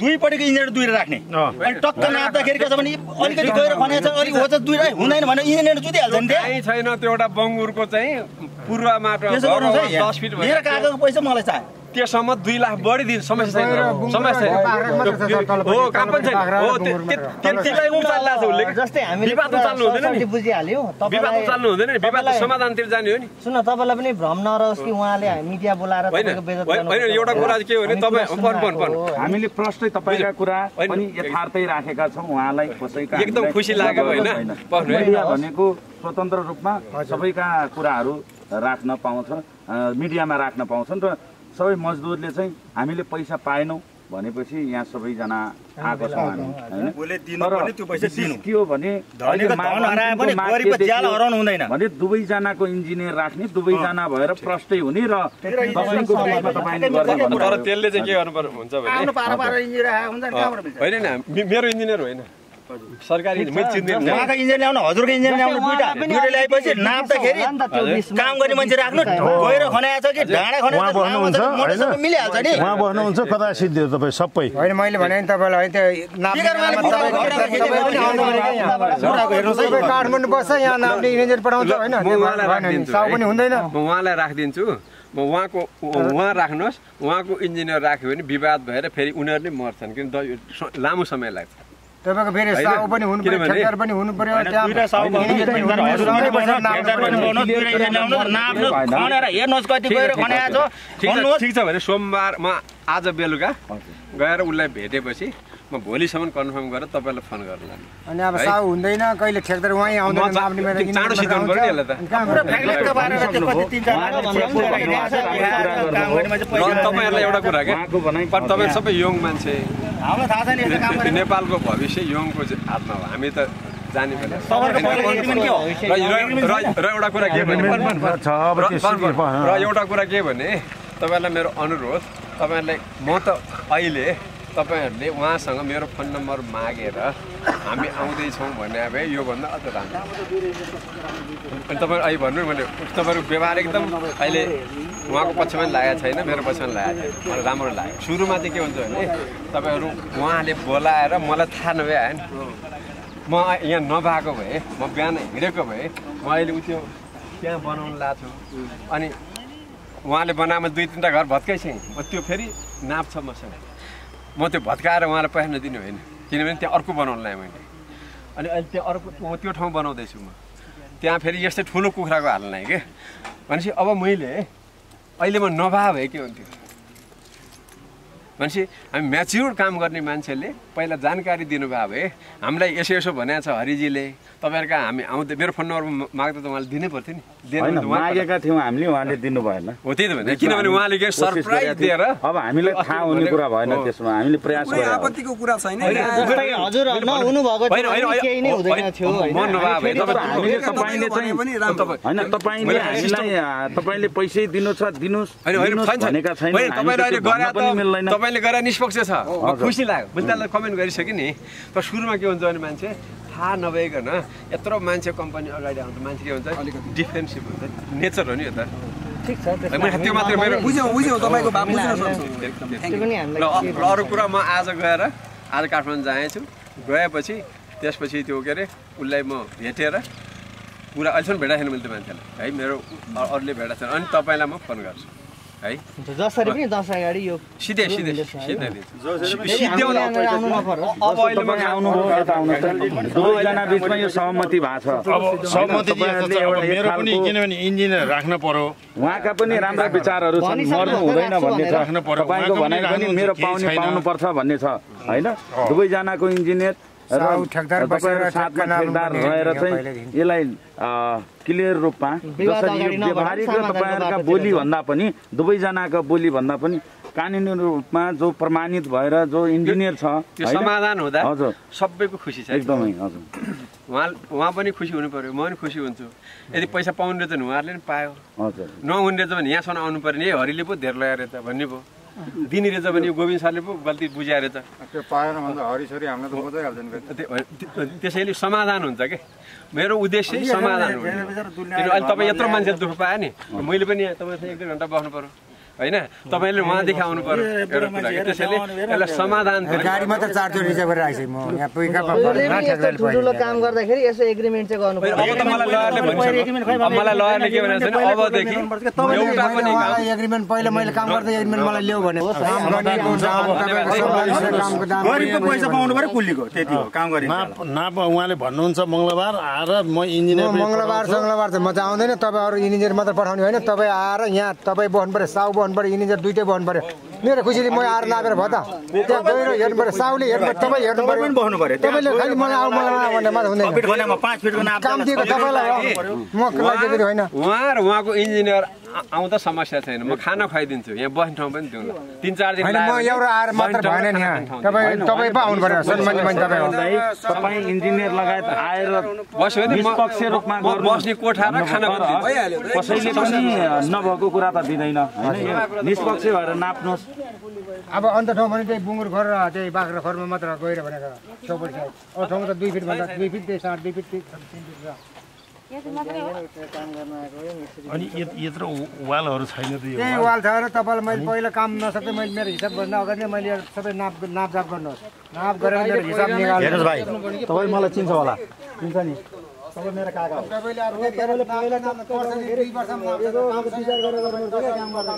दुईपट्टिको इन्जिनियर दुई राख्ने। अनि टक्क नाप्दाखेरि के छ भने अलिकति गएर खनेको छ अलिक हो दुई हुँदैन भने इन्जिनियर जुतिहाल्छ नि त्यहाँ छैन त्यो एउटा बङ्गुरको चाहिँ है। यहाँ। दस फिट मेरो काकाको पैसा मलाई चाहियो। त्योसम्म दुई लाख बढी दिन समस्या छैन। समस्या छैन। हो काम पनि छैन। हो त्यो- त्यो- त्यतिलाई उचाल्ला छ उसले। जस्तै हामीले विवाद उचाल्नु हुँदैन नि। बुझिहाल्यो। विवाद उचाल्नु हुँदैन नि। विवाद समाधानतिर जाने हो नि। सुन तपाईँलाई पनि भ्रम नरहोस् कि उहाँले मिडिया बोलाएर होइन। एउटा कुरा चाहिँ के हो भने हामी तपाईँ। हामीले प्रष्टै तपाईँका कुरा। पनि यथार्थै राखेका छौँ। उहाँलाई कसैका एकदम खुसी लाग्यो होइन? भनेको स्वतन्त्र रूपमा सबैका कुराहरू राख्न पाउँछ मिडियामा राख्न पाउँछन् र सबै मजदुरले चाहिँ हामीले पैसा पाएनौँ भनेपछि यहाँ सबैजना आएको छौँ हामी होइन? के हो भने भने दुवैजनाको इन्जिनियर राख्ने दुवैजना भएर प्रष्टै हुने र। त्यसले चाहिँ के गर्नु पर्यो हुन्छ भने? आफ्नो पारा पारा इन्जिनियर आएको हुन्छ नि कहाँबाट मिल्छ? होइन मेरो इन्जिनियर होइन। सरकारी मैले चिन्दैन उहाँको इन्जिनियर ल्याउनु हजुरको इन्जिनियर ल्याउनु दुइटा दुइटा ल्याएपछि नाप्दाखेरि काम गर्ने मान्छे राख्नु गएर खनाएको छ कि ढाँडा खनाएको उहाँ छ लामो भन्नुहुन्छ छ, मोटरसाइकल होइन। मिलिहाल्छ नि। उहाँ भन्नुहुन्छ कता सिद्धियो तपाईँ सबै। होइन मैले भने नि तपाईँलाई है त्यो नाप्ने बिगरमाले बेलामा बुढाको तपाईँ- घरबाट तपाईँ पनि आउनु पऱ्यो क्या यहाँ। बुढाको हेर्नुहोस् है। तपाईँ काठमाडौँ बस्छ यहाँ नाप्ने इन्जिनियर पठाउँछ होइन। म त्यो उहाँलाई राखिदिन्छु हुँदैन। म उहाँलाई राखिदिन्छु। म उहाँको उहाँ राख्नुहोस् उहाँको इन्जिनियर राख्यो भने विवाद भएर फेरि उनीहरू नै मर्छन् किन लामो समय लाग्छ। तपाईँको फेरि साउ पनि हुनु पर्यो ठेक्दार पनि हुनु पर्यो हेर्नुहोस् कति गएर खनाएको छ ठिक छ भने सोमबार म आज बेलुका गएर उसलाई भेटेपछि म भोलिसम्म कन्फर्म गरेर तपाईँलाई फोन गर्नु अनि अब है? साउ हुँदैन कहिले ठेक्दार उहाँ आउँदैन चाँडो सिद्धाउनु पर्यो नि तपाईँहरूलाई एउटा कुरा के? उहाँको भनाइ पर तपाईँ सबै यङ मान्छे। नेपालको भविष्य यङको हातमा हो। हामी त जाने बेला र एउटा कुरा के भने छ अब र- एउटा कुरा के भने तपाईँलाई मेरो अनुरोध तपाईँहरूलाई म त अहिले तपाईँहरूले उहाँसँग मेरो फोन नम्बर मागेर हामी आउँदैछौँ भने अब योभन्दा अझ राम्रो। अनि तपाईँ अहिले भन्नु मैले तपाईँहरूको व्यवहार एकदम अहिले उहाँको पक्षमा पनि लागेको छैन मेरो पक्षमा लागेको छैन। मलाई राम्रो लाग्यो। सुरुमा चाहिँ के हुन्छ भने तपाईँहरू उहाँले बोलाएर मलाई थाहा नभए आयो नि म यहाँ नभएको भए म बिहान हिँडेको भए म अहिले उ त्यो त्यहाँ बनाउनु लाएको छु। अनि उहाँले बनाएमा दुई तिनवटा घर भत्कै म त्यो फेरि नाप्छ मसँग। म त्यो भत्काएर उहाँलाई पैसा नदिने होइन। किनभने त्यहाँ अर्को बनाउनु लाएँ मैले। अनि अहिले त्यहाँ अर्को म त्यो ठाउँ बनाउँदैछु म। त्यहाँ फेरि यस्तै ठुलो कुखुराको हाल्नु लाएँ कि? भनेपछि अब मैले अहिले म नभए भए के हुन्थ्यो। भनेपछि हामी म्याच्युर काम गर्ने मान्छेले पहिला जानकारी दिनुभयो भए हामीलाई यसो यसो भनेको छ हरिजीले। तपाईँहरूका हामी आउँदै मेरो फोन नम्बर माग्दा त उहाँले दिनै पर्थ्यो नि। मागेका थियौँ हामीले उहाँले दिनु भएन। हो त्यही त भने। किनभने उहाँले के सरप्राइज। दिएर अब हामीलाई थाहा हुने कुरा भएन। त्यसमा। हामीले प्रयास। आपत्तिको कुरा छैन। हजुर केही नै हुँदैन थियो। होइन, तपाईँले हामीलाई तपाईँले पैसै दिनु छ दिनुहोस् भनेका छैन तपाईँले अहिले गरे पनि मिल्दैन तपाईँले गरे निष्पक्ष छ। म खुसी लाग्यो। मैले त्यसलाई कमेन्ट गरिसकेँ नि। तर सुरुमा के हुन्छ भने मान्छे थाहा नभइकन यत्रो मान्छे कम्पनी अगाडि आउँदा मान्छे के हुन्छ डिफेन्सिभ हुन्छ। नेचर हो नि यो त। ठिक छ है, मैले त्यो मात्रै मेरो बुझ्यौँ बुझ्यौँ तपाईँको भाव बुझ्न सक्छौँ। त्यो पनि ल हामीलाई ल अरू कुरा म आज गएर आज काठमाडौँ जाएछु गएपछि त्यसपछि त्यो के अरे उसलाई म भेटेर कुरा अहिलेसम्म भेटाएको छैन मैले त्यो मान्छेलाई। है मेरो अरूले भेटाएको छैन। अनि तपाईँलाई म फोन गर्छु। है। जसरी पनि दस अगाडि यो सिधै सिधै। सिधै यो सहमति भएको छ। अब सहमति मेरो पनि किनभने इन्जिनियर राख्न पर्यो। उहाँका पनि राम्रा विचारहरू छन्। मर्नु हुँदैन भन्ने छ। भनेर। राख्नु पर्यो। तपाईँको उहाँको भनाइ पनि मेरो पाउने। पाउनुपर्छ भन्ने छ। होइन? दुवैजनाको इन्जिनियर रहेर चाहिँ। यसलाई क्लियर रूपमा जसरी यो व्यवहारिक र तपाईँहरूका बाटोतिर बोली जाउँ। भन्दा पनि दुवैजनाको बोली भन्दा पनि कानुनी रूपमा जो प्रमाणित भएर जो इन्जिनियर छ? समाधान हुँदा हजुर। सबैको खुसी छ। एकदमै हजुर। उहाँ उहाँ पनि खुसी हुनु पर्यो म पनि खुसी हुन्छु। यदि पैसा पाउने रहेछ भने उहाँहरूले पनि पायो। हजुर। नहुने रहेछ भने यहाँसम्म आउनु पर्ने हरिले पो धेरै लगाएर रहेछ भन्ने पो दिने रहेछ भने यो गोविन्द सरले पो गल्ती बुझाएर रहेछ त्यो पाएन भन्दा हरिसरी हामीलाई त बुझाइहाल्छ त्यसैले समाधान हुन्छ के? मेरो उद्देश्य समाधान हो। अहिले तपाईँ यत्रो मान्छे दुःख पायो नि मैले पनि यहाँ तपाईँसँग एक दुई घन्टा बस्नु पर्यो। होइन तपाईँले उहाँदेखि आउनु पर्यो एउटा कुरा के त्यसैले यसलाई समाधान गाडी मात्र चारचोटि रिजर्भ गरेर आइसकेँ म यहाँ पिकअपमा जसले परेन, पनि यस्तो ठेकदारले ठुल्ठुलो परेन। काम गर्दाखेरि यसो एग्रिमेन्ट चाहिँ गर्नु अब त मलाई लयरले भनिसक्यो अब मलाई लयरले के भनेको छ भने अबदेखि एउटा पनि काम उहाँलाई एग्रिमेन्ट पहिला मैले काम गर्दै एग्रिमेन्ट मलाई ल्याऊ भने काम गर्नेको दाम तपाईँको सब कामको दाम गरिबको पैसा पाउनु पऱ्यो कुल्लीको त्यति हो काम गरिन्छ नाप नाप उहाँले भन्नुहुन्छ मङ्गलबार आएर म इन्जिनियर मङ्गलबार सङ्गलबार चाहिँ म चाहिँ आउँदैन तपाईँ अरू इन्जिनियर मात्र पठाउने होइन तपाईँ आएर यहाँ तपाईँ बस्नु पऱ्यो साउ बस्नु पऱ्यो इन्जिनियर दुइटै बस्नु पऱ्यो। मेरो खुसीले म आएर नापेर भयो त। त्यहाँ गएर हेर्नु पऱ्यो साउले हेर्नु पऱ्यो तपाईँ हेर्नु पऱ्यो। तपाईँले खालि मलाई आऊ मलाई आऊ भन्ने मात्र हुँदैन। काम दिएको तपाईँलाई म होइन। उहाँ र उहाँको इन्जिनियर आउँदा समस्या छैन म खाना खुवाइदिन्छु यहाँ बस्ने ठाउँ पनि दिउँला तिन चार दिन म एउटा आएर मात्र भएन नि तपाईँ तपाईँ पो आउनु पऱ्यो सन्मान्य मान्छे तपाईँ तपाईँ इन्जिनियर लगायत आएर बस्यो भने म- निष्पक्ष रूपमा बस्ने कोठा र खाना पनि। भइहाल्यो कसैले पनि नभएको कुरा त दिँदैन निष्पक्ष भएर नाप्नुहोस् अब अन्त ठाउँ भने त्यही बुङ्गुर खोर र त्यही बाख्रा खोरमा मात्र गएर भनेको छेउपट्टि साइड अरू ठाउँमा त दुई फिट भन्दा दुई फिट त्यही साढे दुई फिट तिन तिन फिट छ अनि यत- यत्रो वालहरू छैन त यो त्यही वाल? छ र तपाईँलाई मैले पहिला काम नसक्दै मैले मेरो हिसाब भन्दा अगाडि नै मैले सबै नाप नापजाप गर्नुहोस्। नाप गरेर मेरो हिसाब निकाल्नु हेर्नुहोस् भाइ। तपाईँ मलाई चिन्छ होला। चिन्छ नि। तपाईँले दुई गर्नुपर्छ।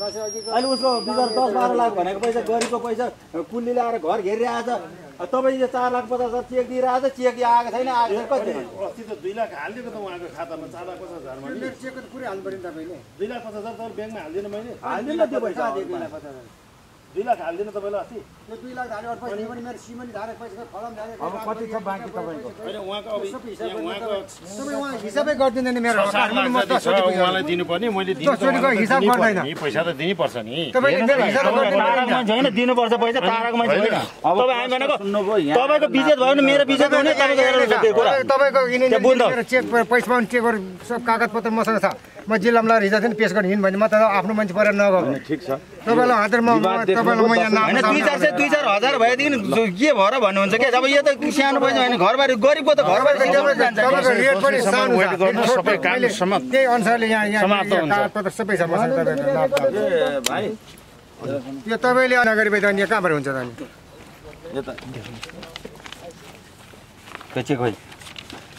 दसैँ अघि अहिले उसको बिचार दस बाह्र लाख भनेको पैसा गरिबको पैसा कुल्लीले आएर घर घेरिरहेको छ। तपाईँ यो चार लाख पचास हजार चेक दिइरहेको छ चेक आएको छैन आएको छैन कति अस्ति त दुई लाख हालिदिएको त उहाँको खातामा चार लाख पचास हजारमा मेरो चेकको त पुरै हाल्नु पऱ्यो नि तपाईँले दुई लाख पचास हजार तपाईँ ब्याङ्कमा हालिदिनु मैले। हाल्दिनँ त्यो पैसा। कहाँ दिएको दुई लाख हालिदिनु तपाईँलाई अस्ति दुई लाख पैसा दियो भने मेरो सिमेन्ट धारे पैसा फलाम धारे अब कति छ बाँकी तपाईँको होइन उहाँको अब यहाँ उहाँको तपाईँ उहाँ हिसाबै गरिदिँदैन नि मेरो। उहाँलाई दिनुपर्ने मैले हिसाब गर्दैन। नि, पैसा त दिनुपर्छ नि होइन दिनुपर्छ पैसा तारक मान्छे होइन तपाईँ हामी भनेको सुन्नुभयो यहाँ तपाईँको विजेत भयो भने मेरो हुने तपाईँको तपाईँको चेक पैसा सब कागजपत्र मसँग छ म जिल्लामा पनि पेस गर्न हिँड्नु भने म त आफ्नो मान्छे परेर नगएको। ठिक छ। तपाईँलाई म दुई चार सय दुई चार हजार भएदेखि के भएर भन्नुहुन्छ क्या? अब यो त सानो पैसा होइन घरबारी गरिबको त घरबारी तपाईँको रेट पनि सानो त्यही अनुसारले यहाँ यहाँ सबै छ भाइ। यो तपाईँले कहाँबाट हुन्छ त अनि यता त्यो चेक खोइ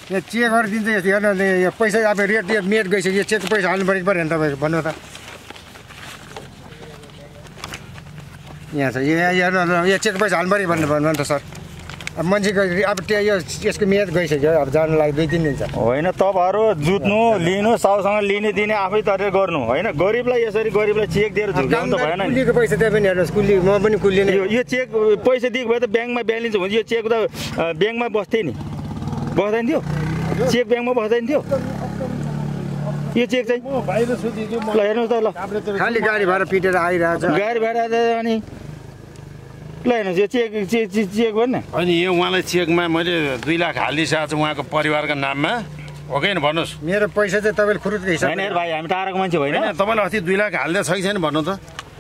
यहाँ चेक गरिदिन्छ यस्तो हेर्नु नि, यो पैसा अब रेट यो मेट गइसक्यो यो चेकको पैसा हाल्नु पऱ्यो कि परेन तपाईँको भन्नु त। यहाँ छ यहाँ हेर्नु न, यो चेकको पैसा हाल्नु पऱ्यो भन्नु भन्नु त सर। अब मान्छेको अब त्यो यो यसको मेद गइसक्यो अब जानु लागि दुई तिन दिन छ। होइन तपाईँहरू जुत्नु लिनु साउसँग लिने दिने आफै तरेर गर्नु। होइन गरिबलाई यसरी गरिबलाई चेक दिएर झुक्याउनु त भएन नि। कुल्लीको पैसा त्यही पनि हेर्नुहोस् कुल्ली म पनि कुल्ली नै यो चेक पैसा दिएको भए त ब्याङ्कमा ब्यालेन्स हुन्छ यो चेक त ब्याङ्कमा बस्थ्यो नि। बस्दैन थियो। चेक ब्याङ्कमा बस्दैन थियो। यो चेक चाहिँ ल हेर्नुहोस् त ल। खालि गाडी भाडा पिटेर आइरहेको छ गाडी भाडा अनि ल हेर्नुहोस् यो चेक चेक चेक न। अनि यो उहाँलाई चेकमा मैले दुई लाख हालिदिइसकेको छु उहाँको परिवारको नाममा। हो कि भन्नुहोस्। मेरो पैसा चाहिँ तपाईँले खुरुदको हिसाब होइन यार भाइ हामी टाढाको मान्छे होइन होइन तपाईँलाई अस्ति दुई लाख हालिदिएको छ कि छैन भन्नु त।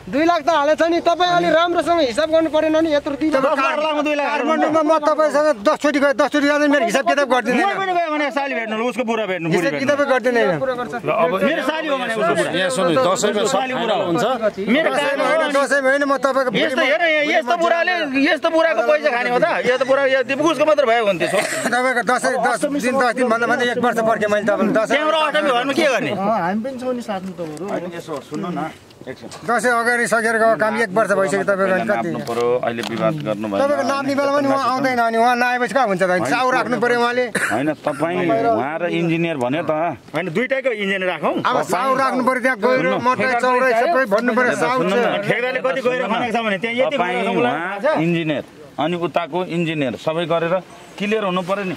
दुई लाख त हालेछ नि तपाईँ अलिक राम्रोसँग हिसाब गर्नु परेन नि यत्रो दुई लाख काठमाडौँमा म तपाईँसँग दसचोटि गएँ दसचोटि जाँदा मेरो हिसाब किताब गरिदिँदैन म पनि गयो भने साली भेट्नु उसको बुढा भेट्नु बुढी हिसाब भेट्नु। किताबै गर्दैन ल अब मेरो साली हो भने उसको बुढा यहाँ सुन्नु दसैँमा सब साली बुढा फाइनल हुन्छ। मेरो काका हो अनि दसैँमा होइन म तपाईँको यस्तो हेर यहाँ, यस्तो बुढाले यस्तो बुढाको पैसा खाने हो त। यो त बुढा यो उसको मात्र भयो भने त्यसो तपाईँको दसैँ दस दिन दस दिन भन्दा भन्दा एक वर्ष पर्खेँ मैले तपाईँलाई। दसैँ त्यहाँबाट अष्टमी घरमा के गर्ने? हामी पनि छौँ नि साथमा त बरु। होइन यसो सुन्नु न। दसैँ अगाडि सकेर गएको काम एक वर्ष भइसक्यो तपाईँको कति? अहिले विवाद गर्नु तपाईँको नाप्ने बेला पनि उहाँ आउँदैन अनि उहाँ नआएपछि कहाँ हुन्छ त? चाउ राख्नु पर्यो उहाँले। होइन तपाईँ उहाँ र इन्जिनियर भन्यो त। होइन दुइटैको इन्जिन राखौँ। अब साउ राख्नु पर्यो त्यहाँ गहिरो मटर चौडै सबै भन्नु पर्यो साउ। ठेकदारले कति गएर खनाएको छ भने त्यहाँ यति इन्जिनियर अनि उताको इन्जिनियर सबै गरेर क्लियर हुनु पर्यो नि।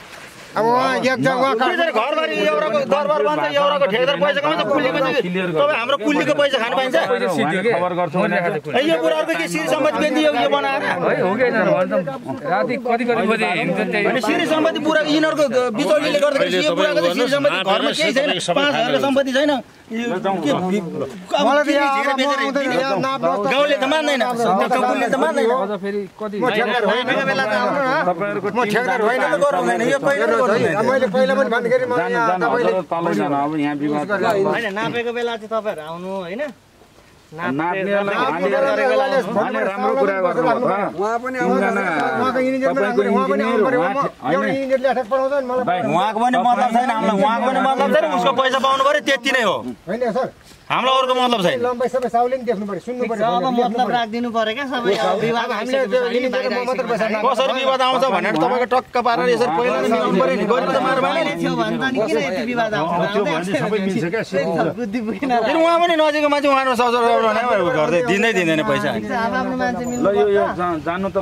अब एक जग्गा घरबारी एउटाको दरबार बन्छ एउटाको ठेकदार पैसा कमाउँछ कुल्लीको चाहिँ तपाईँ हाम्रो कुल्लीको पैसा खानु पाइन्छ? यो बुढाहरूको के श्री सम्पत्ति बेचियो यो बनाएर? राति कति कति बजे हिँड्छ त्यही अनि श्री सम्पत्ति पुरा यिनीहरूको बिचौलीले गर्दाखेरि यो त श्री सम्पत्ति घरमा केही छैन। पाँच हजारको सम्पत्ति छैन। त गाउँले मान्दैन त मान्दैन अझ फेरि कति म ठेकदार होइन बेला त आउनु न। तपाईँहरूको म ठेकदार होइन त गर्नु हुँदैन यो। मैले पहिला पनि भन्दाखेरि नापेको बेला चाहिँ तपाईँहरू आउनु होइन राम्रो कुरा गर्नुभयो त उहाँ पनि उहाँको पनि मतलब छैन हामीलाई उहाँको पनि मतलब छैन उसको पैसा पाउनु पर्यो त्यति नै हो. होइन सर. हामीलाई अरूको मतलब छैन। लम्बाइ सबै साउले देख्नु पर्यो सुन्नु पर्यो अब मतलब। राखिदिनु पर्यो क्या सबै। विवाद हामीले कसरी विवाद आउँछ भनेर तपाईँको टक्क पारेर यसरी पहिला नै मिलाउनु पर्यो नि गरिब त मार पहिले थियो भने त अनि किन यति विवाद आउँछ? त्यो भने सबै मिल्छ क्या सिधै आउँदै बुद्धि पुगेन फेरि उहाँ पनि नजिकको मान्छे उहाँको ससुर गर्दै दिँदै दिँदैन पैसा। अब आफ्नो मान्छे ल मिल्नु यो यो जा- जानु त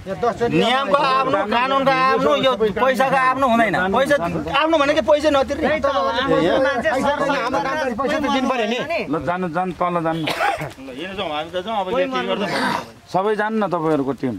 नियमको आफ्नो कानुनको आफ्नो यो पैसाको आफ्नो हुँदैन। पैसा आफ्नो भनेको पैसा नतिर्ने। त्यही त। हो, आफ्नो मान्छे पैसा हाम्रो कामदारी पैसा त दिनु पर्यो नि। ल जानु जानु तल जानु। हिँड्नु जाउँ हामी त जाउँ। अब के के गर्दै सबै जानु न तपाईँहरूको टिम।